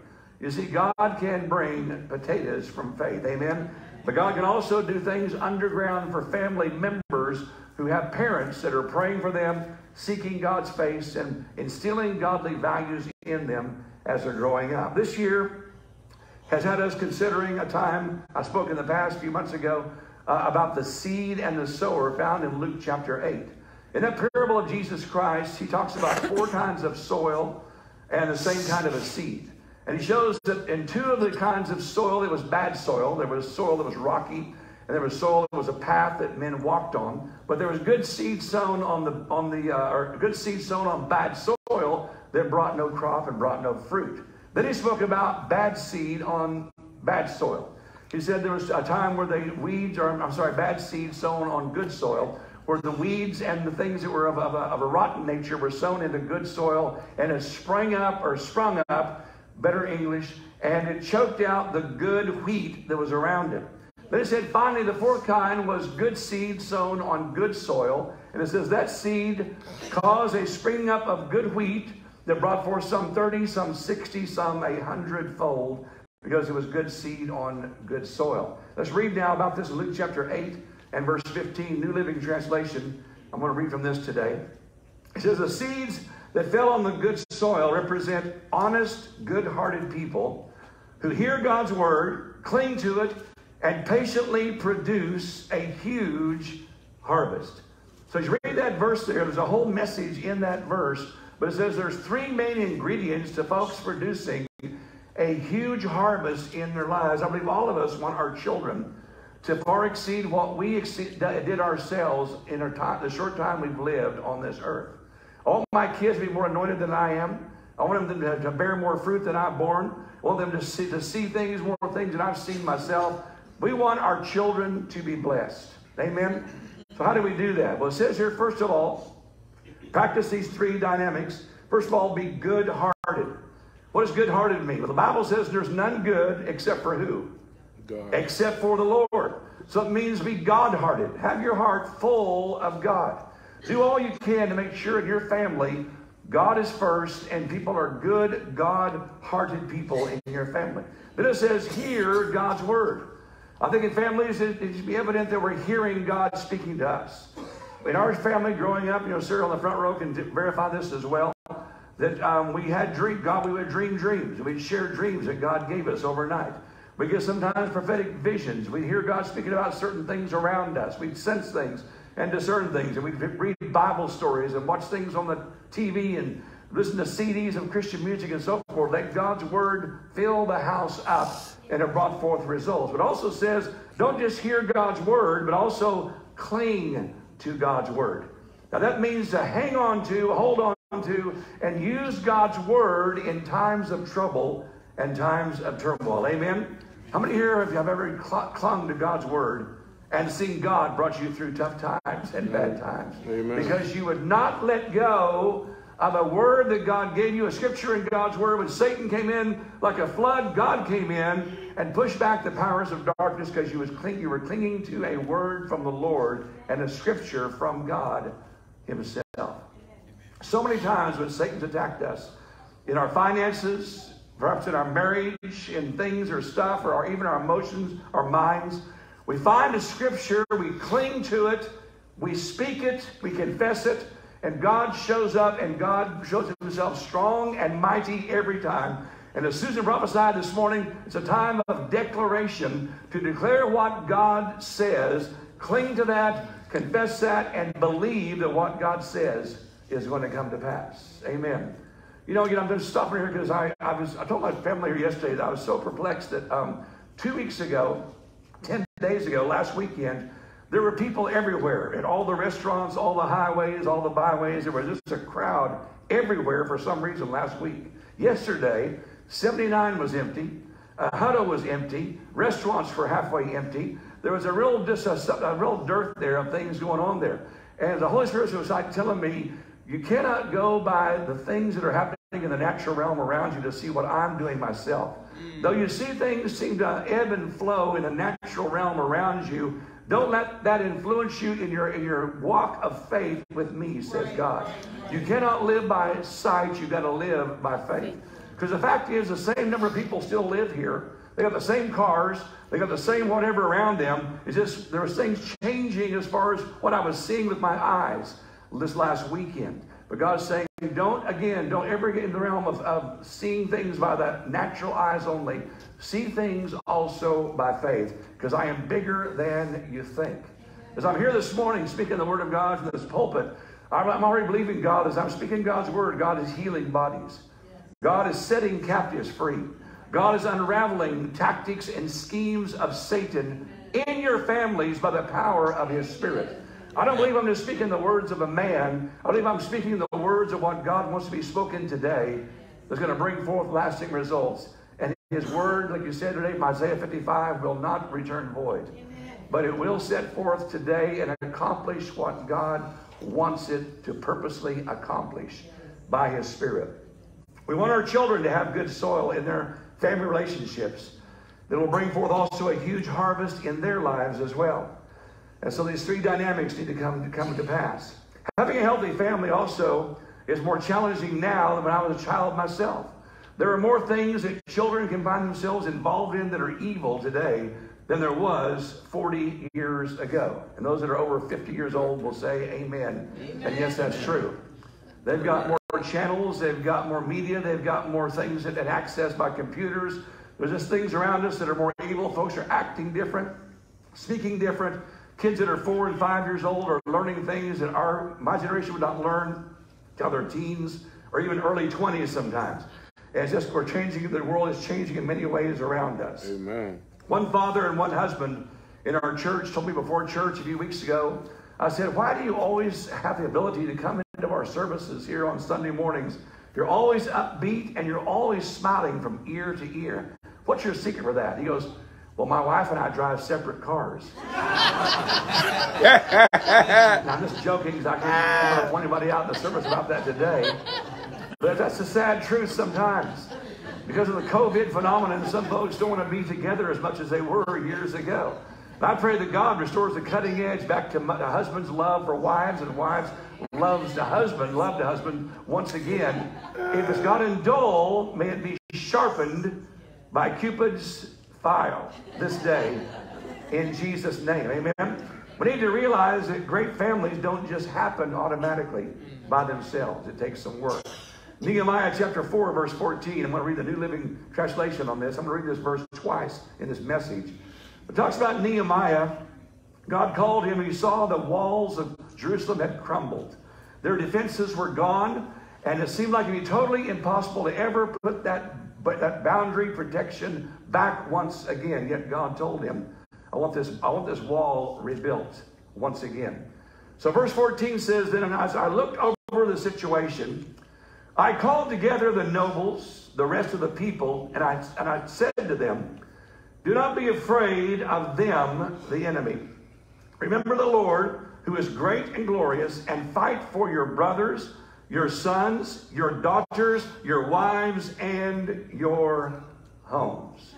You see, God can bring potatoes from faith. Amen. But God can also do things underground for family members who have parents that are praying for them, seeking God's face, and instilling godly values in them as they're growing up. This year, has had us considering a time, I spoke in the past few months ago uh, about the seed and the sower found in Luke chapter 8. In that parable of Jesus Christ, he talks about four kinds of soil and the same kind of a seed. And he shows that in two of the kinds of soil, it was bad soil. There was soil that was rocky, and there was soil that was a path that men walked on. But there was good seed sown on the on the uh, or good seed sown on bad soil that brought no crop and brought no fruit. Then he spoke about bad seed on bad soil. He said there was a time where the weeds, or I'm sorry, bad seed sown on good soil, where the weeds and the things that were of, of, a, of a rotten nature were sown into good soil and it sprang up or sprung up, better English, and it choked out the good wheat that was around it. Then it said finally the fourth kind was good seed sown on good soil. And it says that seed caused a springing up of good wheat that brought forth some 30, some 60, some a hundredfold because it was good seed on good soil. Let's read now about this in Luke chapter 8 and verse 15, New Living Translation. I'm going to read from this today. It says, The seeds that fell on the good soil represent honest, good hearted people who hear God's word, cling to it, and patiently produce a huge harvest. So as you read that verse there, there's a whole message in that verse but it says there's three main ingredients to folks producing a huge harvest in their lives. I believe all of us want our children to far exceed what we exceed, did ourselves in our time, the short time we've lived on this earth. I want my kids to be more anointed than I am. I want them to, to bear more fruit than I've borne. I want them to see, to see things, more things than I've seen myself. We want our children to be blessed. Amen? So how do we do that? Well, it says here, first of all, Practice these three dynamics. First of all, be good hearted. What does good hearted mean? Well, the Bible says there's none good except for who?
God.
Except for the Lord. So it means be God hearted. Have your heart full of God. Do all you can to make sure in your family God is first and people are good, God hearted people in your family. Then it says, hear God's word. I think in families it, it should be evident that we're hearing God speaking to us in our family growing up, you know, Cyril on the front row can verify this as well. That um, we had dream, God, we would dream dreams. We'd share dreams that God gave us overnight. We get sometimes prophetic visions. We'd hear God speaking about certain things around us. We'd sense things and discern things. And we'd read Bible stories and watch things on the TV and listen to CDs of Christian music and so forth. Let God's word fill the house up and it brought forth results. But also says, don't just hear God's word, but also cling to God's word. Now that means to hang on to, hold on to, and use God's word in times of trouble and times of turmoil. Amen? How many here have ever cl- clung to God's word and seen God brought you through tough times and bad times?
Amen.
Because you would not let go of a word that God gave you, a scripture in God's word. When Satan came in like a flood, God came in and pushed back the powers of darkness because you, was cling, you were clinging to a word from the Lord and a scripture from God Himself. So many times when Satan's attacked us in our finances, perhaps in our marriage, in things or stuff, or our, even our emotions, our minds, we find a scripture, we cling to it, we speak it, we confess it, and God shows up and God shows himself strong and mighty every time. And as Susan prophesied this morning, it's a time of declaration to declare what God says, cling to that, confess that, and believe that what God says is going to come to pass. Amen. You know, you know I'm just stopping here because I, I was I told my family here yesterday that I was so perplexed that um, two weeks ago, ten days ago, last weekend, there were people everywhere at all the restaurants, all the highways, all the byways. There was just a crowd everywhere for some reason last week. Yesterday, 79 was empty. Uh, Hutto was empty. Restaurants were halfway empty. There was a real, just a, a real dearth there of things going on there. And the Holy Spirit was like telling me, you cannot go by the things that are happening in the natural realm around you to see what I'm doing myself. Mm. Though you see things seem to ebb and flow in the natural realm around you, don't let that influence you in your in your walk of faith with me, says God. You cannot live by sight, you got to live by faith. Because the fact is, the same number of people still live here. They got the same cars, they got the same whatever around them. It's just there was things changing as far as what I was seeing with my eyes this last weekend. But God's saying, don't, again, don't ever get in the realm of, of seeing things by the natural eyes only. See things also by faith, because I am bigger than you think. As I'm here this morning speaking the word of God from this pulpit, I'm, I'm already believing God as I'm speaking God's word, God is healing bodies. God is setting captives free. God is unraveling tactics and schemes of Satan in your families by the power of his spirit. I don't believe I'm just speaking the words of a man. I believe I'm speaking the words of what God wants to be spoken today that's going to bring forth lasting results. And his word, like you said today from Isaiah 55, will not return void. But it will set forth today and accomplish what God wants it to purposely accomplish by his spirit. We want our children to have good soil in their family relationships that will bring forth also a huge harvest in their lives as well. And so these three dynamics need to come to come to pass. Having a healthy family also is more challenging now than when I was a child myself. There are more things that children can find themselves involved in that are evil today than there was 40 years ago. And those that are over 50 years old will say amen. amen. And yes, that's true. They've got more channels, they've got more media, they've got more things that, that access by computers. There's just things around us that are more evil. Folks are acting different, speaking different. Kids that are four and five years old are learning things that our my generation would not learn till they're teens or even early 20s sometimes. And it's just we're changing, the world is changing in many ways around us.
Amen.
One father and one husband in our church told me before church a few weeks ago, I said, Why do you always have the ability to come our services here on Sunday mornings? You're always upbeat and you're always smiling from ear to ear. What's your secret for that? He goes, Well, my wife and I drive separate cars. now, I'm just joking because I can't point anybody out in the service about that today. But that's the sad truth sometimes. Because of the COVID phenomenon, some folks don't want to be together as much as they were years ago. I pray that God restores the cutting edge back to husband's love for wives and wives loves the husband, love the husband once again. If it's gotten dull, may it be sharpened by Cupid's file this day in Jesus' name. Amen. We need to realize that great families don't just happen automatically by themselves. It takes some work. Nehemiah chapter 4, verse 14. I'm going to read the New Living Translation on this. I'm going to read this verse twice in this message. It talks about Nehemiah. God called him. He saw the walls of Jerusalem had crumbled. Their defenses were gone. And it seemed like it'd be totally impossible to ever put that, but that boundary protection back once again. Yet God told him, I want this, I want this wall rebuilt once again. So verse 14 says, Then as I looked over the situation, I called together the nobles, the rest of the people, and I, and I said to them, Do not be afraid of them, the enemy. Remember the Lord, who is great and glorious, and fight for your brothers, your sons, your daughters, your wives, and your homes.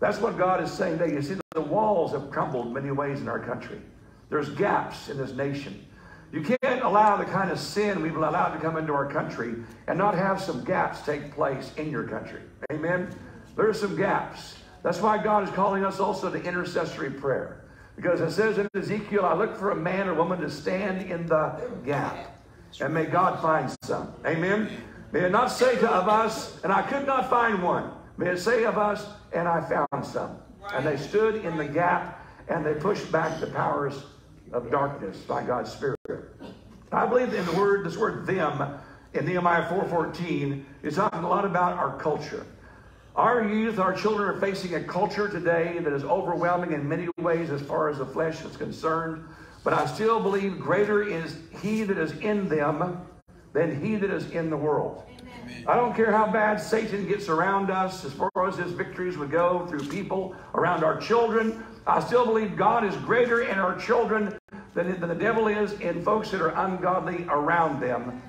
That's what God is saying today. You see, the walls have crumbled many ways in our country. There's gaps in this nation. You can't allow the kind of sin we've allowed to come into our country and not have some gaps take place in your country. Amen? There's some gaps. That's why God is calling us also to intercessory prayer. Because it says in Ezekiel, I look for a man or woman to stand in the gap. And may God find some. Amen? May it not say to of us, and I could not find one. May it say of us, and I found some. And they stood in the gap and they pushed back the powers of darkness by God's Spirit. I believe in the word, this word them in Nehemiah 4.14 is talking a lot about our culture. Our youth, our children are facing a culture today that is overwhelming in many ways as far as the flesh is concerned. But I still believe greater is he that is in them than he that is in the world. I don't care how bad Satan gets around us as far as his victories would go through people around our children. I still believe God is greater in our children than, than the devil is in folks that are ungodly around them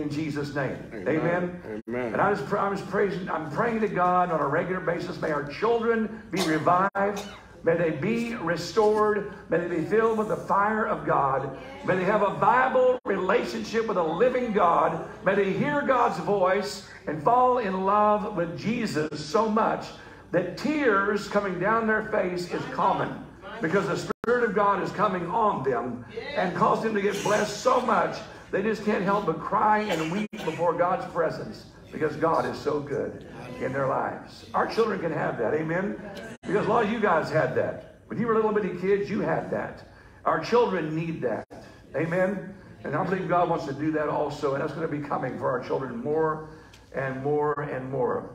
in Jesus' name. Amen.
Amen.
And I was, I was praising, I'm praying to God on a regular basis. May our children be revived. May they be restored. May they be filled with the fire of God. May they have a Bible relationship with a living God. May they hear God's voice and fall in love with Jesus so much that tears coming down their face is common because the Spirit of God is coming on them and caused them to get blessed so much they just can't help but cry and weep before God's presence because God is so good in their lives. Our children can have that, amen? Because a lot of you guys had that. When you were little bitty kids, you had that. Our children need that, amen? And I believe God wants to do that also, and that's going to be coming for our children more and more and more.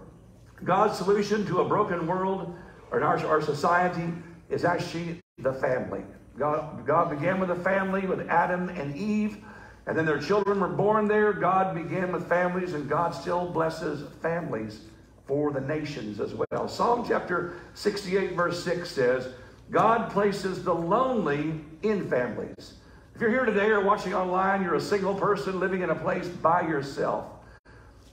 God's solution to a broken world or our, our society is actually the family. God, God began with the family with Adam and Eve, and then their children were born there. God began with families, and God still blesses families for the nations as well. Psalm chapter 68, verse 6 says, God places the lonely in families. If you're here today or watching online, you're a single person living in a place by yourself.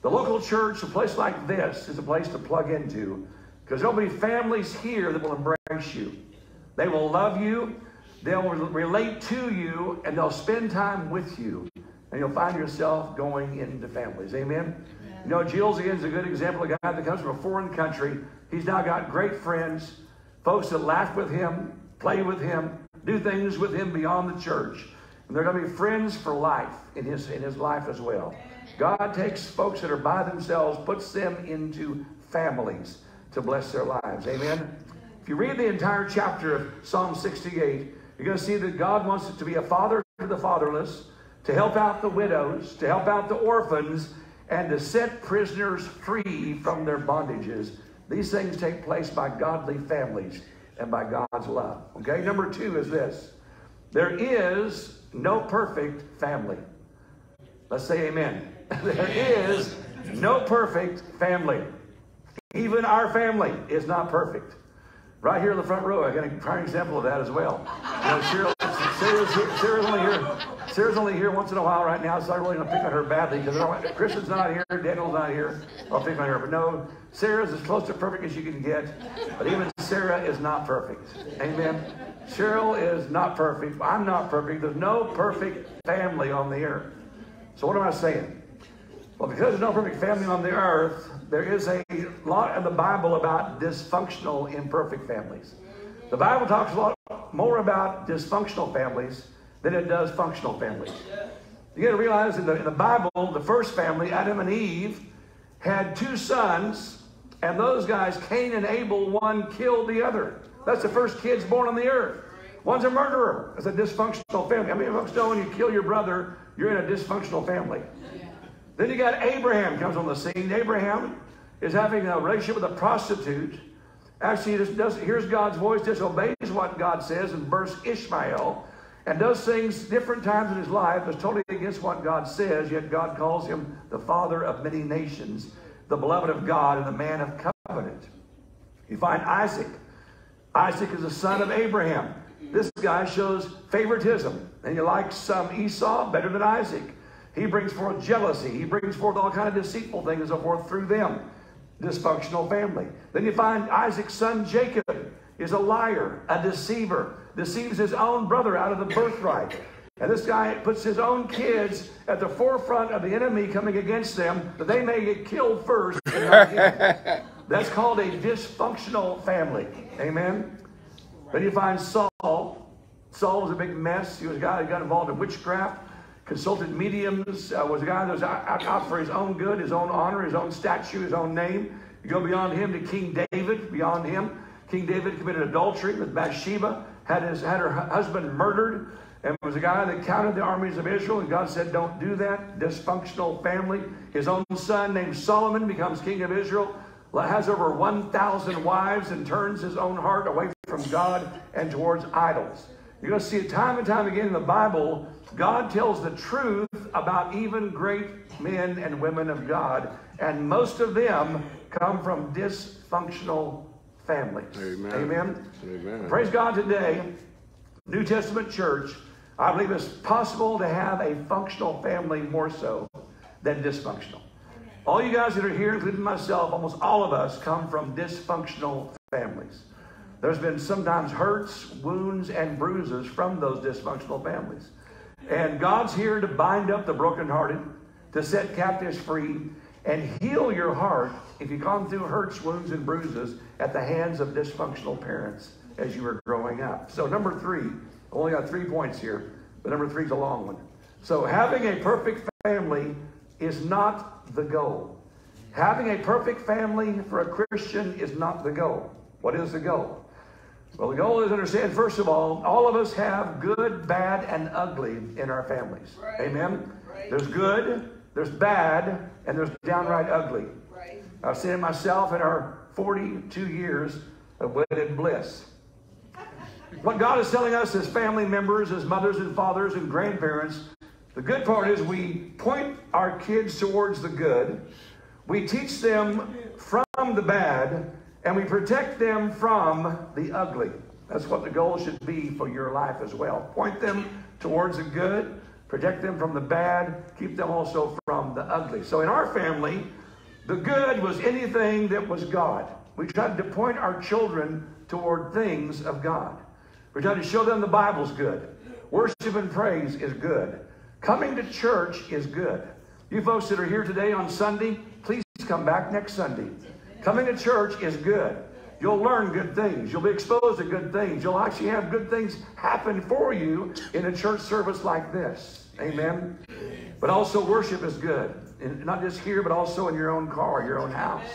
The local church, a place like this, is a place to plug into because there'll be families here that will embrace you. They will love you, they'll relate to you, and they'll spend time with you. And you'll find yourself going into families. Amen? You know, Jules again is a good example of a guy that comes from a foreign country. He's now got great friends, folks that laugh with him, play with him, do things with him beyond the church. And they're going to be friends for life in his, in his life as well. God takes folks that are by themselves, puts them into families to bless their lives. Amen? If you read the entire chapter of Psalm 68, you're going to see that God wants it to be a father to the fatherless, to help out the widows, to help out the orphans, and to set prisoners free from their bondages. These things take place by godly families and by God's love. Okay, number two is this there is no perfect family. Let's say amen. There is no perfect family. Even our family is not perfect. Right here in the front row, I got a prime example of that as well. You know, Sarah's, here, Sarah's only here. Sarah's only here once in a while right now, so I'm really going to pick on her badly because Christian's not here, Daniel's not here. I'll pick on her. But no, Sarah's as close to perfect as you can get. But even Sarah is not perfect. Amen. Cheryl is not perfect. I'm not perfect. There's no perfect family on the earth. So what am I saying? Well, because there's no perfect family on the earth, there is a lot in the Bible about dysfunctional, imperfect families. The Bible talks a lot more about dysfunctional families than it does functional families. You got to realize in the, in the Bible, the first family, Adam and Eve, had two sons, and those guys, Cain and Abel, one killed the other. That's the first kids born on the earth. One's a murderer. It's a dysfunctional family. I mean, folks know when you kill your brother, you're in a dysfunctional family. Then you got Abraham comes on the scene. Abraham is having a relationship with a prostitute. Actually, he does, hears God's voice, disobeys what God says, and births Ishmael, and does things different times in his life that's totally against what God says, yet God calls him the father of many nations, the beloved of God, and the man of covenant. You find Isaac. Isaac is the son of Abraham. This guy shows favoritism, and he likes um, Esau better than Isaac. He brings forth jealousy. He brings forth all kind of deceitful things and so forth through them. Dysfunctional family. Then you find Isaac's son Jacob is a liar, a deceiver, deceives his own brother out of the birthright. And this guy puts his own kids at the forefront of the enemy coming against them that they may get killed first. and not him. That's called a dysfunctional family. Amen. Then you find Saul. Saul was a big mess. He was a guy that got involved in witchcraft, consulted mediums, uh, was a guy that was out, out, for his own good, his own honor, his own statue, his own name. You go beyond him to King David, beyond him. King David committed adultery with Bathsheba, had, his, had her husband murdered, and was a guy that counted the armies of Israel, and God said, Don't do that. Dysfunctional family. His own son, named Solomon, becomes king of Israel, has over 1,000 wives, and turns his own heart away from God and towards idols. You're going to see it time and time again in the Bible. God tells the truth about even great men and women of God, and most of them come from dysfunctional families.
Amen.
Amen.
Amen.
Praise God today, New Testament church, I believe it's possible to have a functional family more so than dysfunctional. All you guys that are here, including myself, almost all of us come from dysfunctional families. There's been sometimes hurts, wounds, and bruises from those dysfunctional families. And God's here to bind up the brokenhearted, to set captives free, and heal your heart if you've gone through hurts, wounds, and bruises at the hands of dysfunctional parents as you were growing up. So, number three, I only got three points here, but number three is a long one. So, having a perfect family is not the goal. Having a perfect family for a Christian is not the goal. What is the goal? Well, the goal is to understand, first of all, all of us have good, bad, and ugly in our families. Amen? There's good, there's bad, and there's downright ugly. I've seen it myself in our 42 years of wedded bliss. What God is telling us as family members, as mothers and fathers and grandparents, the good part is we point our kids towards the good, we teach them from the bad, and we protect them from the ugly. That's what the goal should be for your life as well. Point them towards the good, protect them from the bad, keep them also from the ugly. So in our family, the good was anything that was God. We tried to point our children toward things of God. We tried to show them the Bible's good. Worship and praise is good. Coming to church is good. You folks that are here today on Sunday, please come back next Sunday. Coming to church is good. You'll learn good things. You'll be exposed to good things. You'll actually have good things happen for you in a church service like this. Amen. But also worship is good. And not just here, but also in your own car, your own house.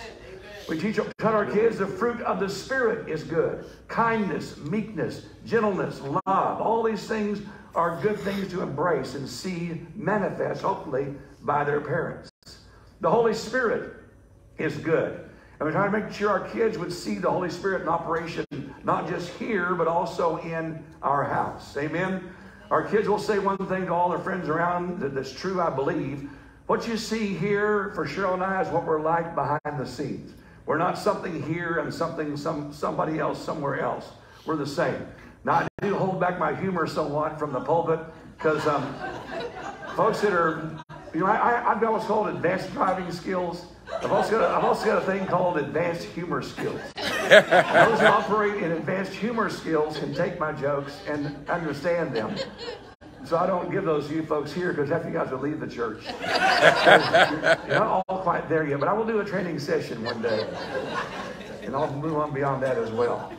We teach our kids the fruit of the Spirit is good. Kindness, meekness, gentleness, love. All these things are good things to embrace and see manifest, hopefully, by their parents. The Holy Spirit is good. And we're trying to make sure our kids would see the Holy Spirit in operation, not just here, but also in our house. Amen. Our kids will say one thing to all their friends around that- that's true, I believe. What you see here for Cheryl and I is what we're like behind the scenes. We're not something here and something some somebody else somewhere else. We're the same. Now I do hold back my humor somewhat from the pulpit because um, folks that are, you know, I, I've what's called advanced driving skills. I've also got a, I've also got a thing called advanced humor skills. Those who operate in advanced humor skills can take my jokes and understand them. So I don't give those to you folks here because half you guys will leave the church. You're not all quite there yet, but I will do a training session one day. And I'll move on beyond that as well.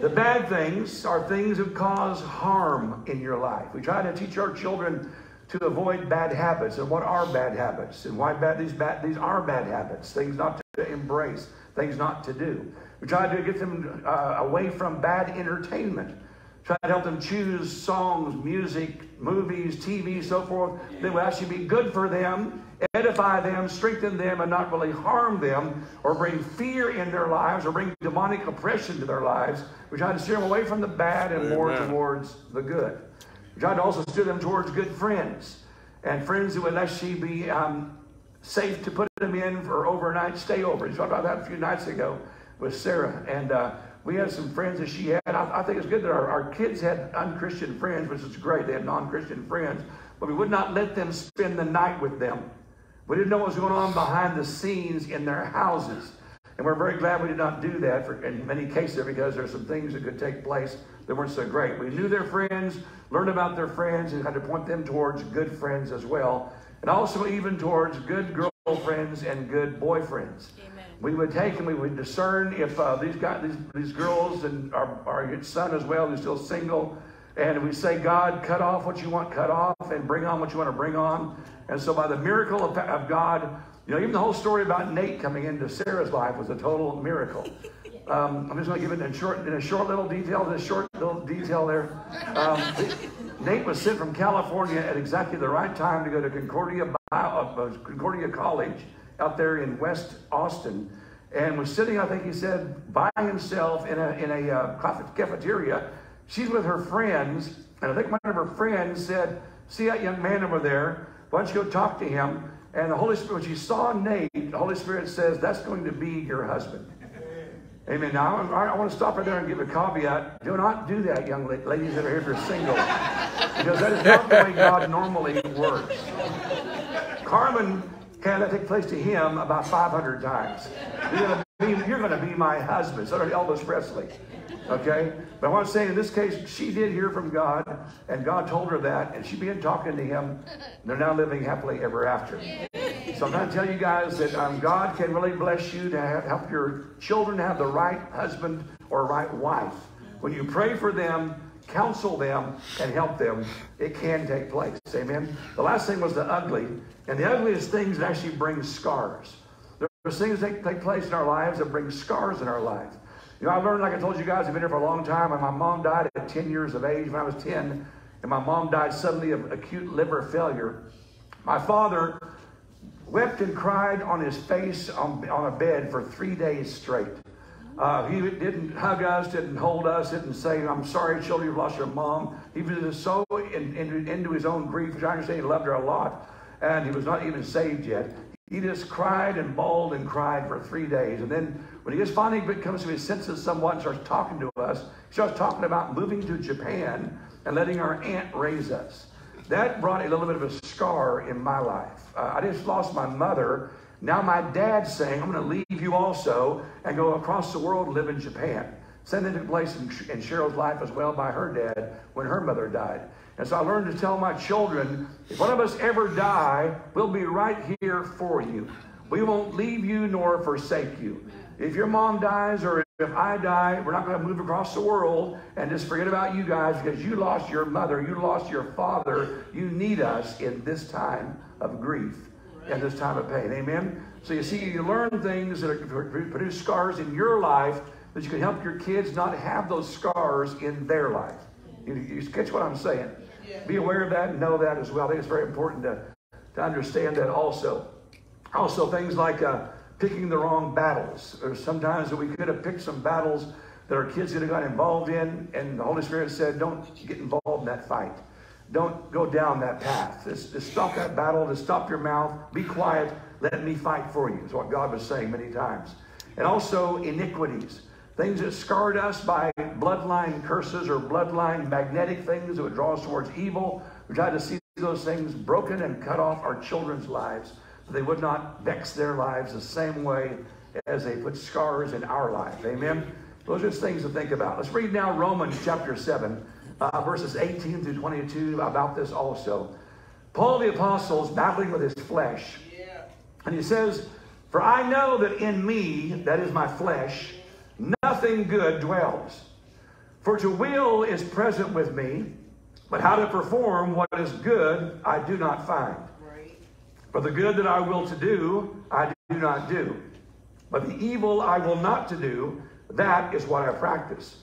The bad things are things that cause harm in your life. We try to teach our children to avoid bad habits and what are bad habits and why bad these bad these are bad habits, things not to embrace, things not to do. We try to get them uh, away from bad entertainment. try to help them choose songs, music, movies, TV, so forth, that would actually be good for them, edify them, strengthen them, and not really harm them or bring fear in their lives or bring demonic oppression to their lives. We try to steer them away from the bad and more towards the good. To also stood them towards good friends and friends who would actually be um, safe to put them in for overnight stay over. We talked about that a few nights ago with Sarah. And uh, we had some friends that she had. I, I think it's good that our, our kids had unchristian friends, which is great. They had non-Christian friends. But we would not let them spend the night with them. We didn't know what was going on behind the scenes in their houses. And we're very glad we did not do that for, in many cases because there's some things that could take place that weren't so great. We knew their friends, learned about their friends, and how to point them towards good friends as well. And also even towards good girlfriends and good boyfriends. We would take and we would discern if uh, these, guys, these, these girls and our, our son as well, who's still single, and we say, God, cut off what you want cut off and bring on what you want to bring on. And so by the miracle of, of God, you know, even the whole story about Nate coming into Sarah's life was a total miracle. Um, I'm just going to give it in short, in a short little detail, this short little detail there. Um, Nate was sent from California at exactly the right time to go to Concordia, Bio- uh, Concordia College out there in West Austin, and was sitting, I think he said, by himself in a in a uh, cafeteria. She's with her friends, and I think one of her friends said, "See that young man over there? Why don't you go talk to him?" And the Holy Spirit, when she saw Nate, the Holy Spirit says, "That's going to be your husband." Amen. Now, I, want to stop right there and give a caveat. Do not do that, young la- ladies that are here if you're single. Because that is not the way God normally works. Carmen had that take place to him about 500 times. You're going to be, you're going to be my husband. So did Elvis Presley. Okay? But I want to say in this case, she did hear from God, and God told her that, and she began talking to him. They're now living happily ever after. So I'm trying to tell you guys that um, God can really bless you to have, help your children have the right husband or right wife. When you pray for them, counsel them, and help them, it can take place. Amen. The last thing was the ugly, and the ugliest things actually bring scars. There's things that take place in our lives that bring scars in our life. You know, I learned, like I told you guys, I've been here for a long time, and my mom died at 10 years of age when I was 10, and my mom died suddenly of acute liver failure. My father wept and cried on his face on, on a bed for three days straight. Uh, he didn't hug us, didn't hold us, didn't say, I'm sorry, children, you've lost your mom. He was so in, in, into his own grief, which I understand he loved her a lot, and he was not even saved yet. He just cried and bawled and cried for three days. And then when he just finally comes to his senses somewhat and starts talking to us, he starts talking about moving to Japan and letting our aunt raise us. That brought a little bit of a scar in my life. Uh, I just lost my mother. Now my dad's saying, I'm going to leave you also and go across the world live in Japan. Same thing took place in, in Cheryl's life as well by her dad when her mother died. And so I learned to tell my children, if one of us ever die, we'll be right here for you. We won't leave you nor forsake you. If your mom dies or if I die, we're not going to move across the world and just forget about you guys because you lost your mother, you lost your father. You need us in this time of grief and this time of pain. Amen? So you see, you learn things that are, produce scars in your life that you can help your kids not have those scars in their life. You, you catch what I'm saying? Be aware of that and know that as well. I think it's very important to, to understand that also. Also, things like uh, picking the wrong battles. Or sometimes we could have picked some battles that our kids could have got involved in, and the Holy Spirit said, don't get involved in that fight. Don't go down that path. Just, just stop that battle. Just stop your mouth. Be quiet. Let me fight for you, is what God was saying many times. And also iniquities. Things that scarred us by bloodline curses or bloodline magnetic things that would draw us towards evil. We try to see those things broken and cut off our children's lives so they would not vex their lives the same way as they put scars in our life. Amen? Those are just things to think about. Let's read now Romans chapter 7, uh, verses 18 through 22 about this also. Paul the Apostle is battling with his flesh. And he says, For I know that in me, that is my flesh, nothing good dwells. For to will is present with me, but how to perform what is good I do not find. For the good that I will to do, I do not do. But the evil I will not to do, that is what I practice.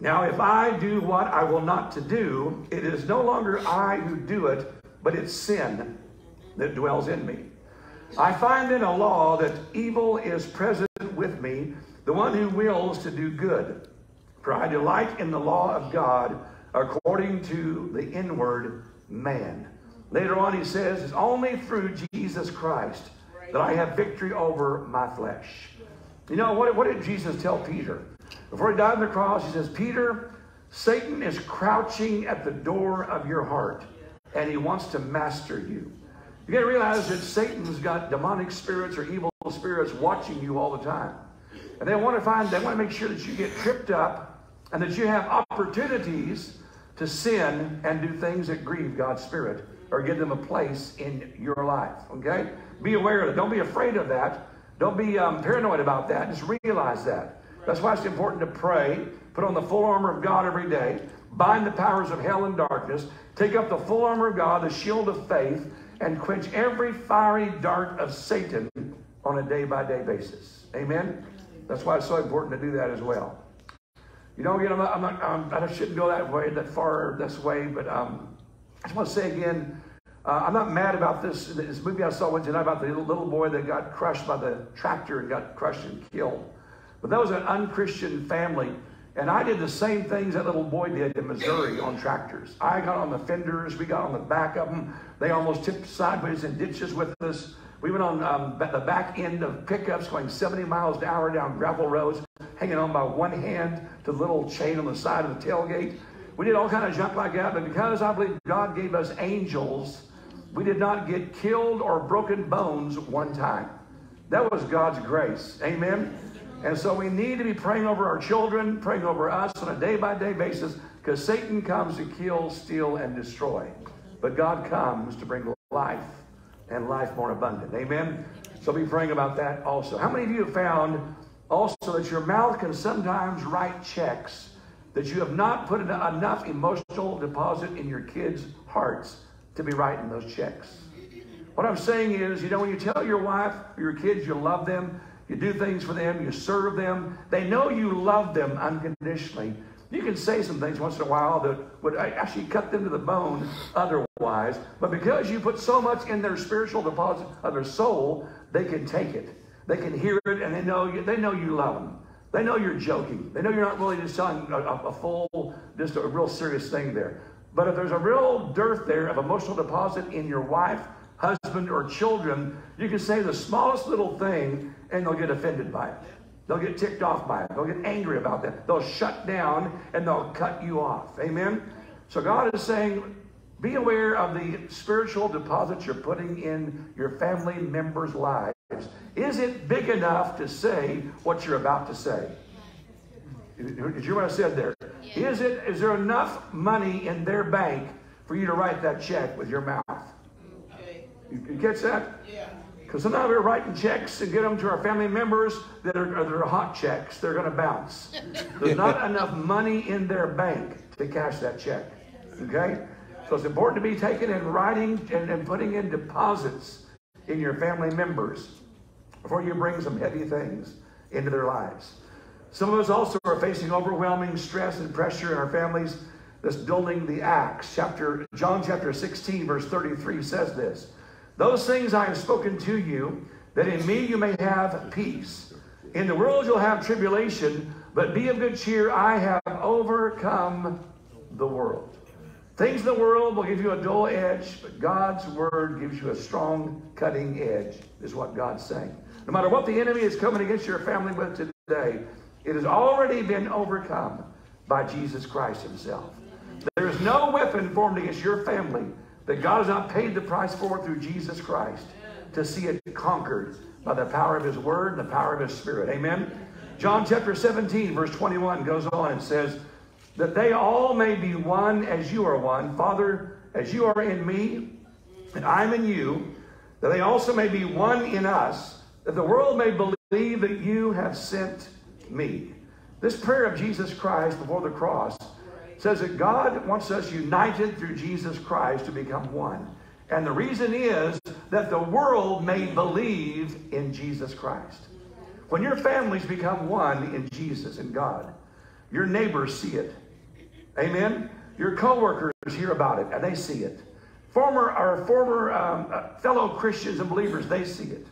Now, if I do what I will not to do, it is no longer I who do it, but it's sin that dwells in me. I find in a law that evil is present with me, the one who wills to do good. For I delight in the law of God according to the inward man. Later on, he says, It's only through Jesus Christ that I have victory over my flesh. You know, what, what did Jesus tell Peter? Before he died on the cross, he says, Peter, Satan is crouching at the door of your heart, and he wants to master you. You got to realize that Satan's got demonic spirits or evil spirits watching you all the time. And they want to find, they want to make sure that you get tripped up and that you have opportunities to sin and do things that grieve God's Spirit or give them a place in your life. Okay? Be aware of it. Don't be afraid of that. Don't be um, paranoid about that. Just realize that. That's why it's important to pray, put on the full armor of God every day, bind the powers of hell and darkness, take up the full armor of God, the shield of faith, and quench every fiery dart of Satan on a day by day basis. Amen? That's why it's so important to do that as well. You know, again, I'm not, I'm not, um, I shouldn't go that way, that far this way, but um, I just want to say again, uh, I'm not mad about this. This movie I saw Wednesday night about the little, boy that got crushed by the tractor and got crushed and killed. But that was an unchristian family. And I did the same things that little boy did in Missouri on tractors. I got on the fenders, we got on the back of them. They almost tipped sideways in ditches with us. We went on um, the back end of pickups going 70 miles an hour down gravel roads, hanging on by one hand to the little chain on the side of the tailgate. We did all kind of junk like that, but because I believe God gave us angels, we did not get killed or broken bones one time. That was God's grace. Amen. And so we need to be praying over our children, praying over us on a day by day basis, because Satan comes to kill, steal, and destroy. But God comes to bring life and life more abundant. Amen. So be praying about that also. How many of you have found also that your mouth can sometimes write checks that you have not put enough emotional deposit in your kids' hearts to be writing those checks? What I'm saying is, you know, when you tell your wife or your kids you love them, you do things for them, you serve them, they know you love them unconditionally. You can say some things once in a while that would actually cut them to the bone otherwise, but because you put so much in their spiritual deposit of their soul, they can take it. They can hear it, and they know you, they know you love them. They know you're joking. They know you're not really just telling a, a full, just a real serious thing there. But if there's a real dearth there of emotional deposit in your wife, husband, or children, you can say the smallest little thing and they'll get offended by it. They'll get ticked off by it. They'll get angry about that. They'll shut down and they'll cut you off. Amen? So God is saying, be aware of the spiritual deposits you're putting in your family members' lives. Is it big enough to say what you're about to say? Did you hear what I said there? Is it? Is there enough money in their bank for you to write that check with your mouth? Mm, you, you catch that?
Yeah.
Because sometimes we're writing checks and get them to our family members that are, that are hot checks. They're going to bounce. There's not enough money in their bank to cash that check. Okay? So it's important to be taking and writing and, and putting in deposits in your family members before you bring some heavy things into their lives. Some of us also are facing overwhelming stress and pressure in our families that's building the acts. Chapter John chapter 16, verse 33 says this. Those things I have spoken to you, that in me you may have peace. In the world you'll have tribulation, but be of good cheer. I have overcome the world. Things in the world will give you a dull edge, but God's word gives you a strong cutting edge, is what God's saying. No matter what the enemy is coming against your family with today, it has already been overcome by Jesus Christ himself. There is no weapon formed against your family that God has not paid the price for through Jesus Christ to see it conquered by the power of his word and the power of his spirit. Amen. John chapter 17, verse 21 goes on and says, That they all may be one as you are one. Father, as you are in me, and I'm in you, that they also may be one in us, that the world may believe that you have sent me. This prayer of Jesus Christ before the cross says that God wants us united through Jesus Christ to become one. And the reason is that the world may believe in Jesus Christ. When your families become one in Jesus and God, Your neighbors see it. Amen. Your coworkers hear about it and they see it. Former or former um, uh, fellow Christians and believers, they see it.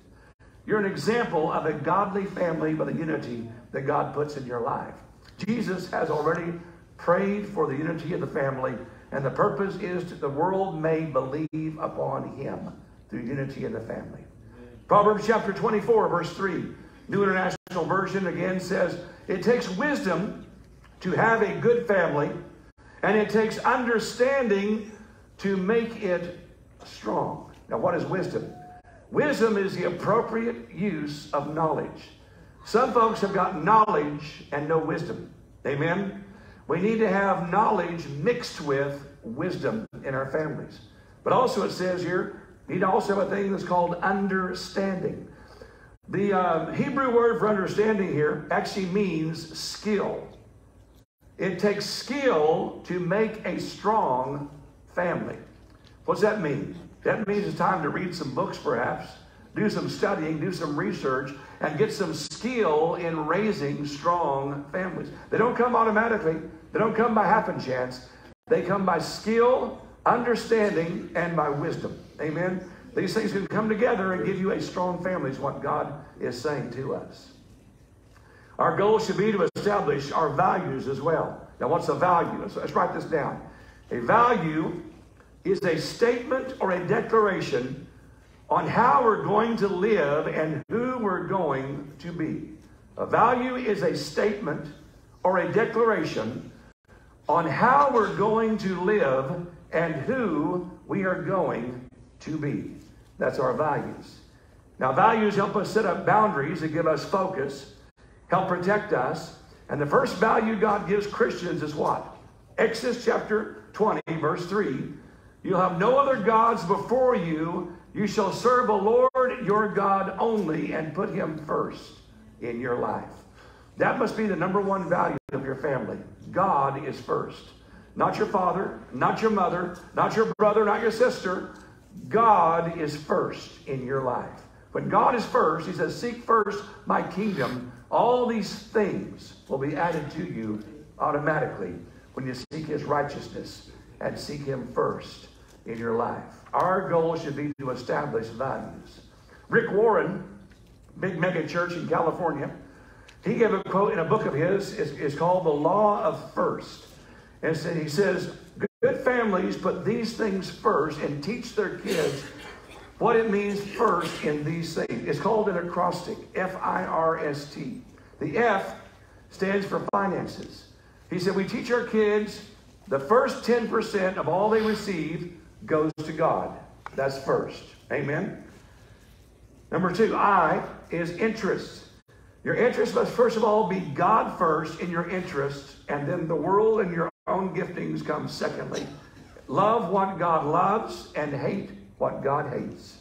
You're an example of a godly family by the unity that God puts in your life. Jesus has already prayed for the unity of the family, and the purpose is that the world may believe upon him through unity in the family. Proverbs chapter 24, verse 3, New International Version again says, It takes wisdom to have a good family, and it takes understanding to make it strong. Now, what is wisdom? Wisdom is the appropriate use of knowledge. Some folks have got knowledge and no wisdom. Amen? We need to have knowledge mixed with wisdom in our families. But also it says here, need also have a thing that's called understanding. The uh, Hebrew word for understanding here actually means skill. It takes skill to make a strong family. What's that mean? That means it's time to read some books, perhaps, do some studying, do some research, and get some skill in raising strong families. They don't come automatically, they don't come by happen chance. They come by skill, understanding, and by wisdom. Amen? These things can come together and give you a strong family, is what God is saying to us. Our goal should be to establish our values as well. Now, what's a value? Let's, let's write this down. A value is a statement or a declaration on how we're going to live and who we're going to be. A value is a statement or a declaration on how we're going to live and who we are going to be. That's our values. Now, values help us set up boundaries that give us focus, help protect us. And the first value God gives Christians is what? Exodus chapter 20, verse 3. You'll have no other gods before you. You shall serve the Lord your God only and put him first in your life. That must be the number one value of your family. God is first. Not your father, not your mother, not your brother, not your sister. God is first in your life. When God is first, he says, Seek first my kingdom. All these things will be added to you automatically when you seek his righteousness and seek him first in your life. Our goal should be to establish values. Rick Warren, big mega church in California, he gave a quote in a book of his. It's, it's called The Law of First. And so he says, Good families put these things first and teach their kids what it means first in these things. It's called an acrostic, F I R S T. The F stands for finances. He said, We teach our kids the first 10% of all they receive goes to God. That's first. Amen. Number two, I is interest. Your interest must first of all be God first in your interest, and then the world and your own giftings come secondly. Love what God loves and hate what God hates.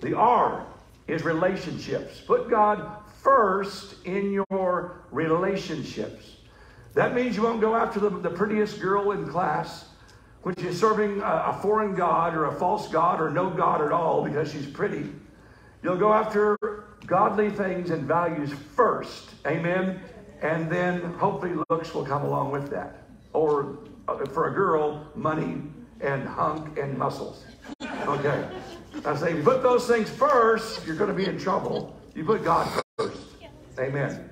The R is relationships. Put God first in your relationships. That means you won't go after the, the prettiest girl in class when she's serving a, foreign God or a false God or no God at all because she's pretty. You'll go after godly things and values first. Amen. And then hopefully looks will come along with that. Or uh, for a girl, money and hunk and muscles. Okay. I say, put those things first, you're going to be in trouble. You put God first. Amen.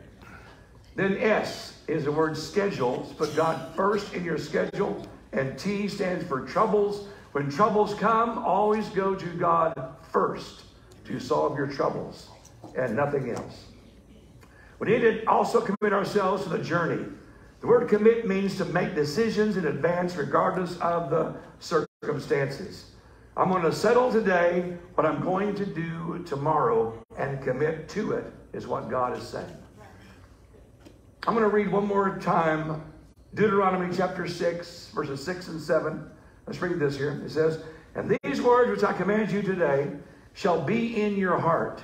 Then S is the word schedule. Put God first in your schedule. And T stands for troubles. When troubles come, always go to God first to solve your troubles and nothing else. We need to also commit ourselves to the journey. The word commit means to make decisions in advance regardless of the circumstances. I'm going to settle today what I'm going to do tomorrow and commit to it, is what God is saying. I'm going to read one more time Deuteronomy chapter 6, verses 6 and 7. Let's read this here. It says, And these words which I command you today shall be in your heart.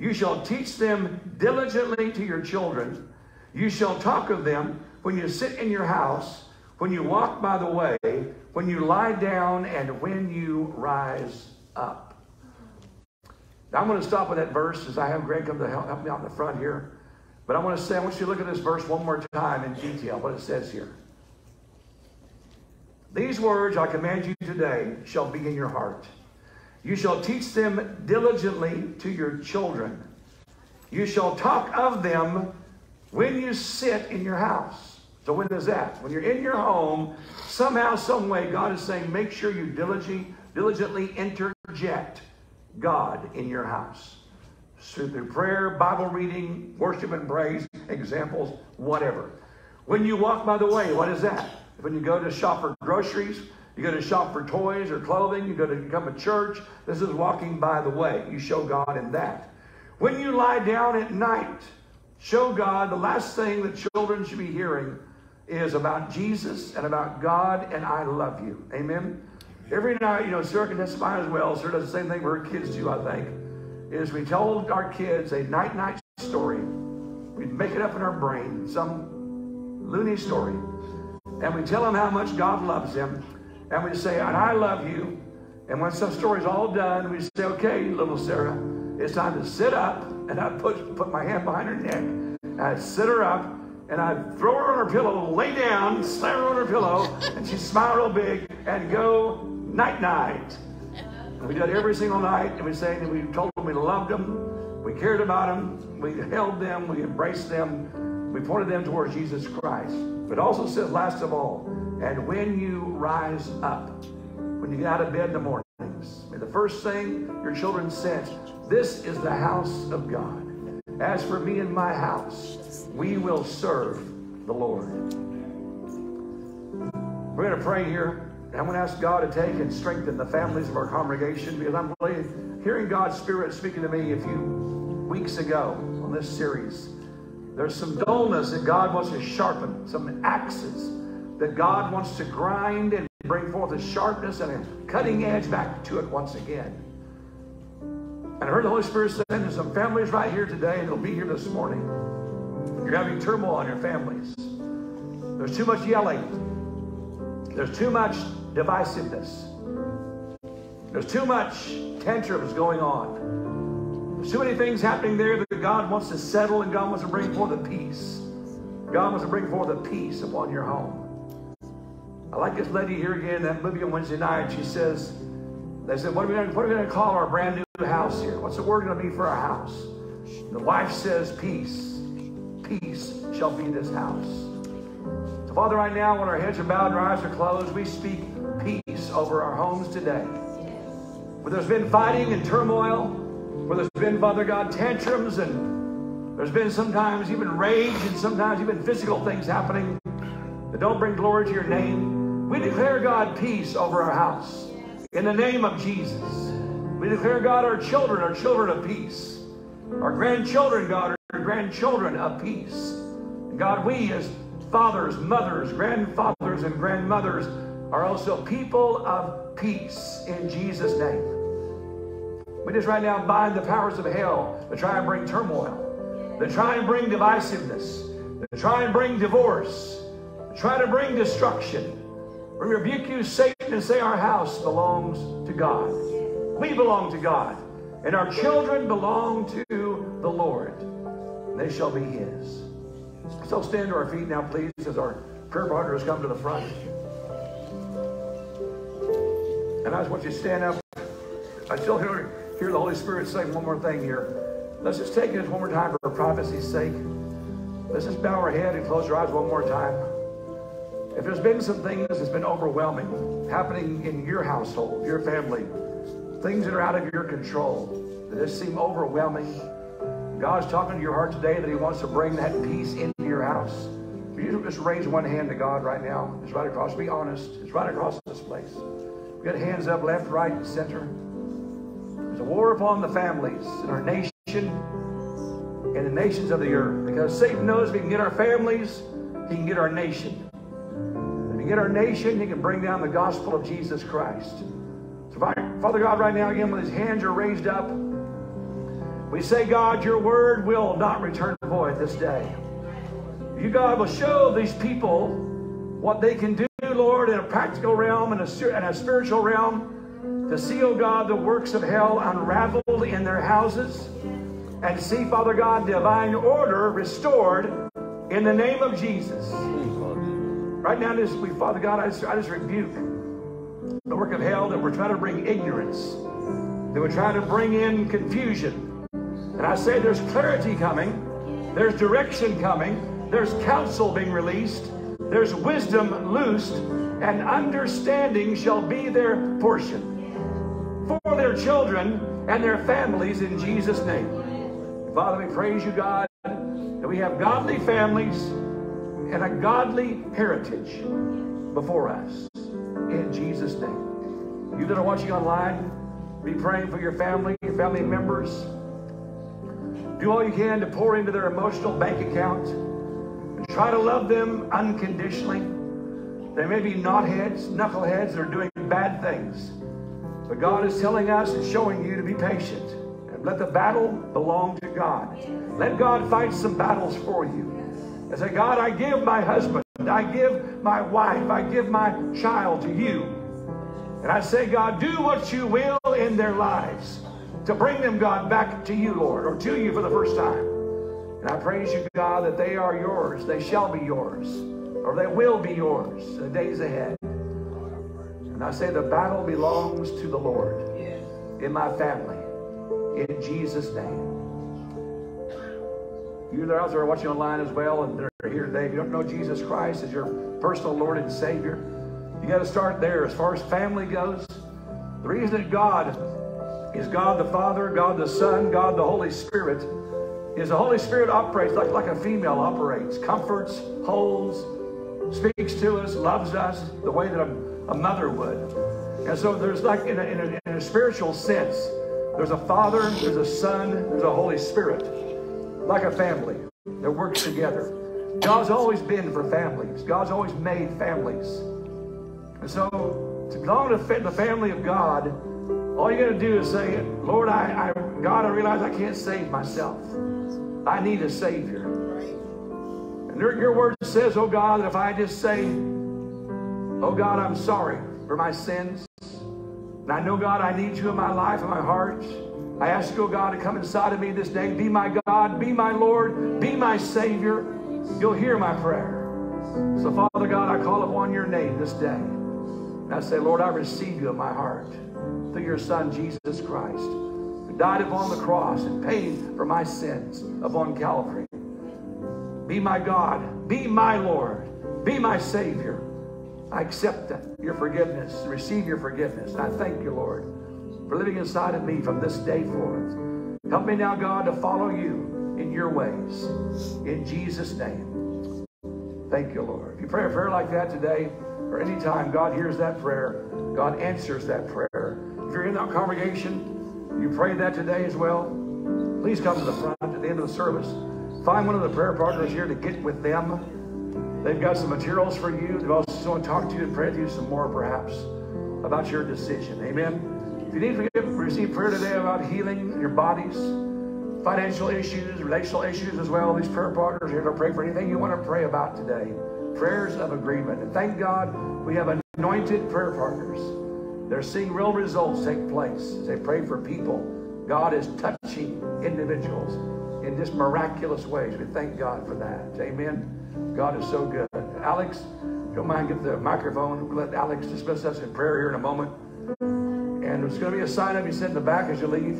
You shall teach them diligently to your children. You shall talk of them when you sit in your house, when you walk by the way, when you lie down, and when you rise up. Now I'm going to stop with that verse as I have Greg come to help, help me out in the front here. But I want to say, I want you to look at this verse one more time in detail, what it says here. These words I command you today shall be in your heart. You shall teach them diligently to your children. You shall talk of them when you sit in your house. So when is that? When you're in your home, somehow, some way, God is saying, make sure you diligently, diligently interject God in your house. Through prayer, Bible reading, worship and praise, examples, whatever. When you walk by the way, what is that? When you go to shop for groceries, you go to shop for toys or clothing, you go to come to church, this is walking by the way. You show God in that. When you lie down at night, show God the last thing that children should be hearing is about Jesus and about God and I love you. Amen. Every night, you know, Sarah can testify as well. Sarah does the same thing for her kids too, I think. Is we told our kids a night night story. We'd make it up in our brain, some loony story. And we tell them how much God loves them. And we say, and I love you. And when some story's all done, we say, okay, little Sarah, it's time to sit up. And I put, put my hand behind her neck. And I'd sit her up and I'd throw her on her pillow, lay down, slam her on her pillow, and she'd smile real big and go night night. We did every single night, and we sang, and we told them we loved them, we cared about them, we held them, we embraced them, we pointed them towards Jesus Christ. But also says, last of all, and when you rise up, when you get out of bed in the mornings, the first thing your children said, this is the house of God. As for me and my house, we will serve the Lord. We're going to pray here. I'm going to ask God to take and strengthen the families of our congregation because I'm really hearing God's Spirit speaking to me a few weeks ago on this series. There's some dullness that God wants to sharpen, some axes that God wants to grind and bring forth a sharpness and a cutting edge back to it once again. And I heard the Holy Spirit saying there's some families right here today, and they'll be here this morning. You're having turmoil in your families. There's too much yelling. There's too much divisiveness. There's too much tantrums going on. There's too many things happening there that God wants to settle and God wants to bring forth a peace. God wants to bring forth a peace upon your home. I like this lady here again, that movie on Wednesday night. She says, they said, what are we going to, call our brand new house here? What's the word going to be for our house? The wife says, peace. Peace shall be this house. So Father, right now, when our heads are bowed and our eyes are closed, we speak peace over our homes today. Where there's been fighting and turmoil, where there's been, Father God, tantrums, and there's been sometimes even rage and sometimes even physical things happening that don't bring glory to your name. We declare, God, peace over our house. In the name of Jesus. We declare, God, our children are children of peace. Our grandchildren, God, are grandchildren of peace. And God, we as fathers, mothers, grandfathers, and grandmothers are also people of peace in Jesus' name. We just right now bind the powers of hell to try and bring turmoil, to try and bring divisiveness, to try and bring divorce, to try to bring destruction. We rebuke you, Satan, and say our house belongs to God. We belong to God. And our children belong to the Lord. They shall be his. So stand to our feet now, please, as our prayer partners come to the front. And I just want you to stand up. I still hear, hear the Holy Spirit saying one more thing here. Let's just take it one more time for prophecy's sake. Let's just bow our head and close our eyes one more time. If there's been some things that's been overwhelming happening in your household, your family, things that are out of your control, that just seem overwhelming, God's talking to your heart today that He wants to bring that peace into your house. Will you just raise one hand to God right now? It's right across. Be honest. It's right across this place. We got hands up, left, right, and center. There's a war upon the families in our nation and the nations of the earth. Because Satan knows if he can get our families, he can get our nation. If he can get our nation, he can bring down the gospel of Jesus Christ. So, Father God, right now, again, when his hands are raised up, we say, God, your word will not return void this day. You, God, will show these people what they can do, Lord, in a practical realm and a, and a spiritual realm to see, oh God, the works of hell unraveled in their houses. and see, Father God, divine order restored in the name of Jesus. Right now, this we, Father God, I just, I just rebuke the work of hell that we're trying to bring ignorance, that we're trying to bring in confusion. And I say there's clarity coming, there's direction coming, there's counsel being released, there's wisdom loosed, and understanding shall be their portion for their children and their families in Jesus' name. Father, we praise you, God, that we have godly families and a godly heritage before us. In Jesus' name. You that are watching online, be praying for your family, your family members. Do all you can to pour into their emotional bank account try to love them unconditionally. They may be knotheads, knuckleheads are doing bad things. But God is telling us and showing you to be patient. And let the battle belong to God. Let God fight some battles for you. And say, God, I give my husband, I give my wife, I give my child to you. And I say, God, do what you will in their lives to bring them, God, back to you, Lord, or to you for the first time. And I praise you, God, that they are yours. They shall be yours, or they will be yours in the days ahead. And I say the battle belongs to the Lord in my family. In Jesus' name. You that are out there watching online as well and they're here today, if you don't know Jesus Christ as your personal Lord and Savior, you got to start there. As far as family goes, the reason that God is God the Father, God the Son, God the Holy Spirit is the Holy Spirit operates like, like a female operates, comforts, holds, speaks to us, loves us the way that a, a mother would. And so there's like, in a, in, a, in a spiritual sense, there's a Father, there's a Son, there's a Holy Spirit, like a family that works together. God's always been for families. God's always made families. And so to belong to the family of God, all you got to do is say, Lord, I, I, God, I realize I can't save myself. I need a Savior. And your, word says, oh God, that if I just say, oh God, I'm sorry for my sins, and I know, God, I need you in my life and my heart. I ask you, oh God, to come inside of me this day. Be my God, be my Lord, be my Savior. You'll hear my prayer. So, Father God, I call upon your name this day. And I say, Lord, I receive you in my heart through your Son, Jesus Christ, died upon the cross and paid for my sins upon Calvary. Be my God, be my Lord, be my Savior. I accept your forgiveness, receive your forgiveness. I thank you, Lord, for living inside of me from this day forth. Help me now, God, to follow you in your ways. In Jesus' name. Thank you, Lord. If you pray a prayer like that today, or anytime God hears that prayer, God answers that prayer. If you're in that congregation, you prayed that today as well, please come to the front at the end of the service. Find one of the prayer partners here to get with them. They've got some materials for you. They also want to talk to you and pray with you some more, perhaps, about your decision. Amen. If you need to receive prayer today about healing your bodies, financial issues, relational issues as well, these prayer partners here to pray for anything you want to pray about today. Prayers of agreement. And thank God we have anointed prayer partners. They're seeing real results take place. They pray for people. God is touching individuals in just miraculous ways. We thank God for that. Amen. God is so good. Alex, don't mind get the microphone. We'll Let Alex dismiss us in prayer here in a moment. And there's going to be a sign up you sit in the back as you leave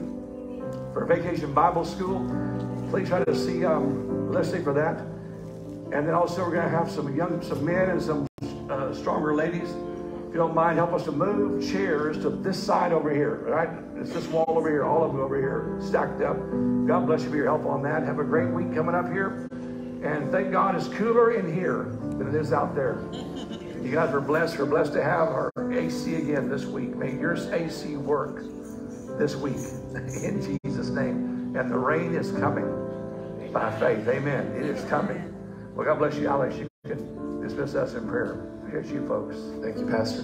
for Vacation Bible School. Please try to see um, listing for that. And then also we're going to have some young, some men and some uh, stronger ladies. You don't mind, help us to move chairs to this side over here. Right? It's this wall over here, all of them over here, stacked up. God bless you for your help on that. Have a great week coming up here. And thank God it's cooler in here than it is out there. You guys are blessed. We're blessed to have our AC again this week. May your AC work this week in Jesus' name. And the rain is coming by faith. Amen. It is coming. Well, God bless you, Alex. You can dismiss us in prayer. Here's you folks.
Thank you, Pastor.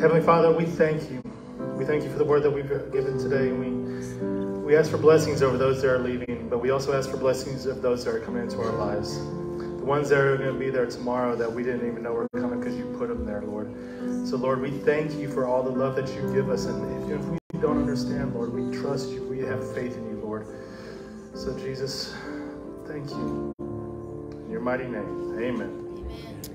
Heavenly Father, we thank you. We thank you for the word that we've given today. And we, we ask for blessings over those that are leaving, but we also ask for blessings of those that are coming into our lives. The ones that are going to be there tomorrow that we didn't even know were coming because you put them there, Lord. So, Lord, we thank you for all the love that you give us. And if, if we don't understand, Lord, we trust you. We have faith in you, Lord. Lord. So, Jesus, thank you. In your mighty name, amen.
Amen.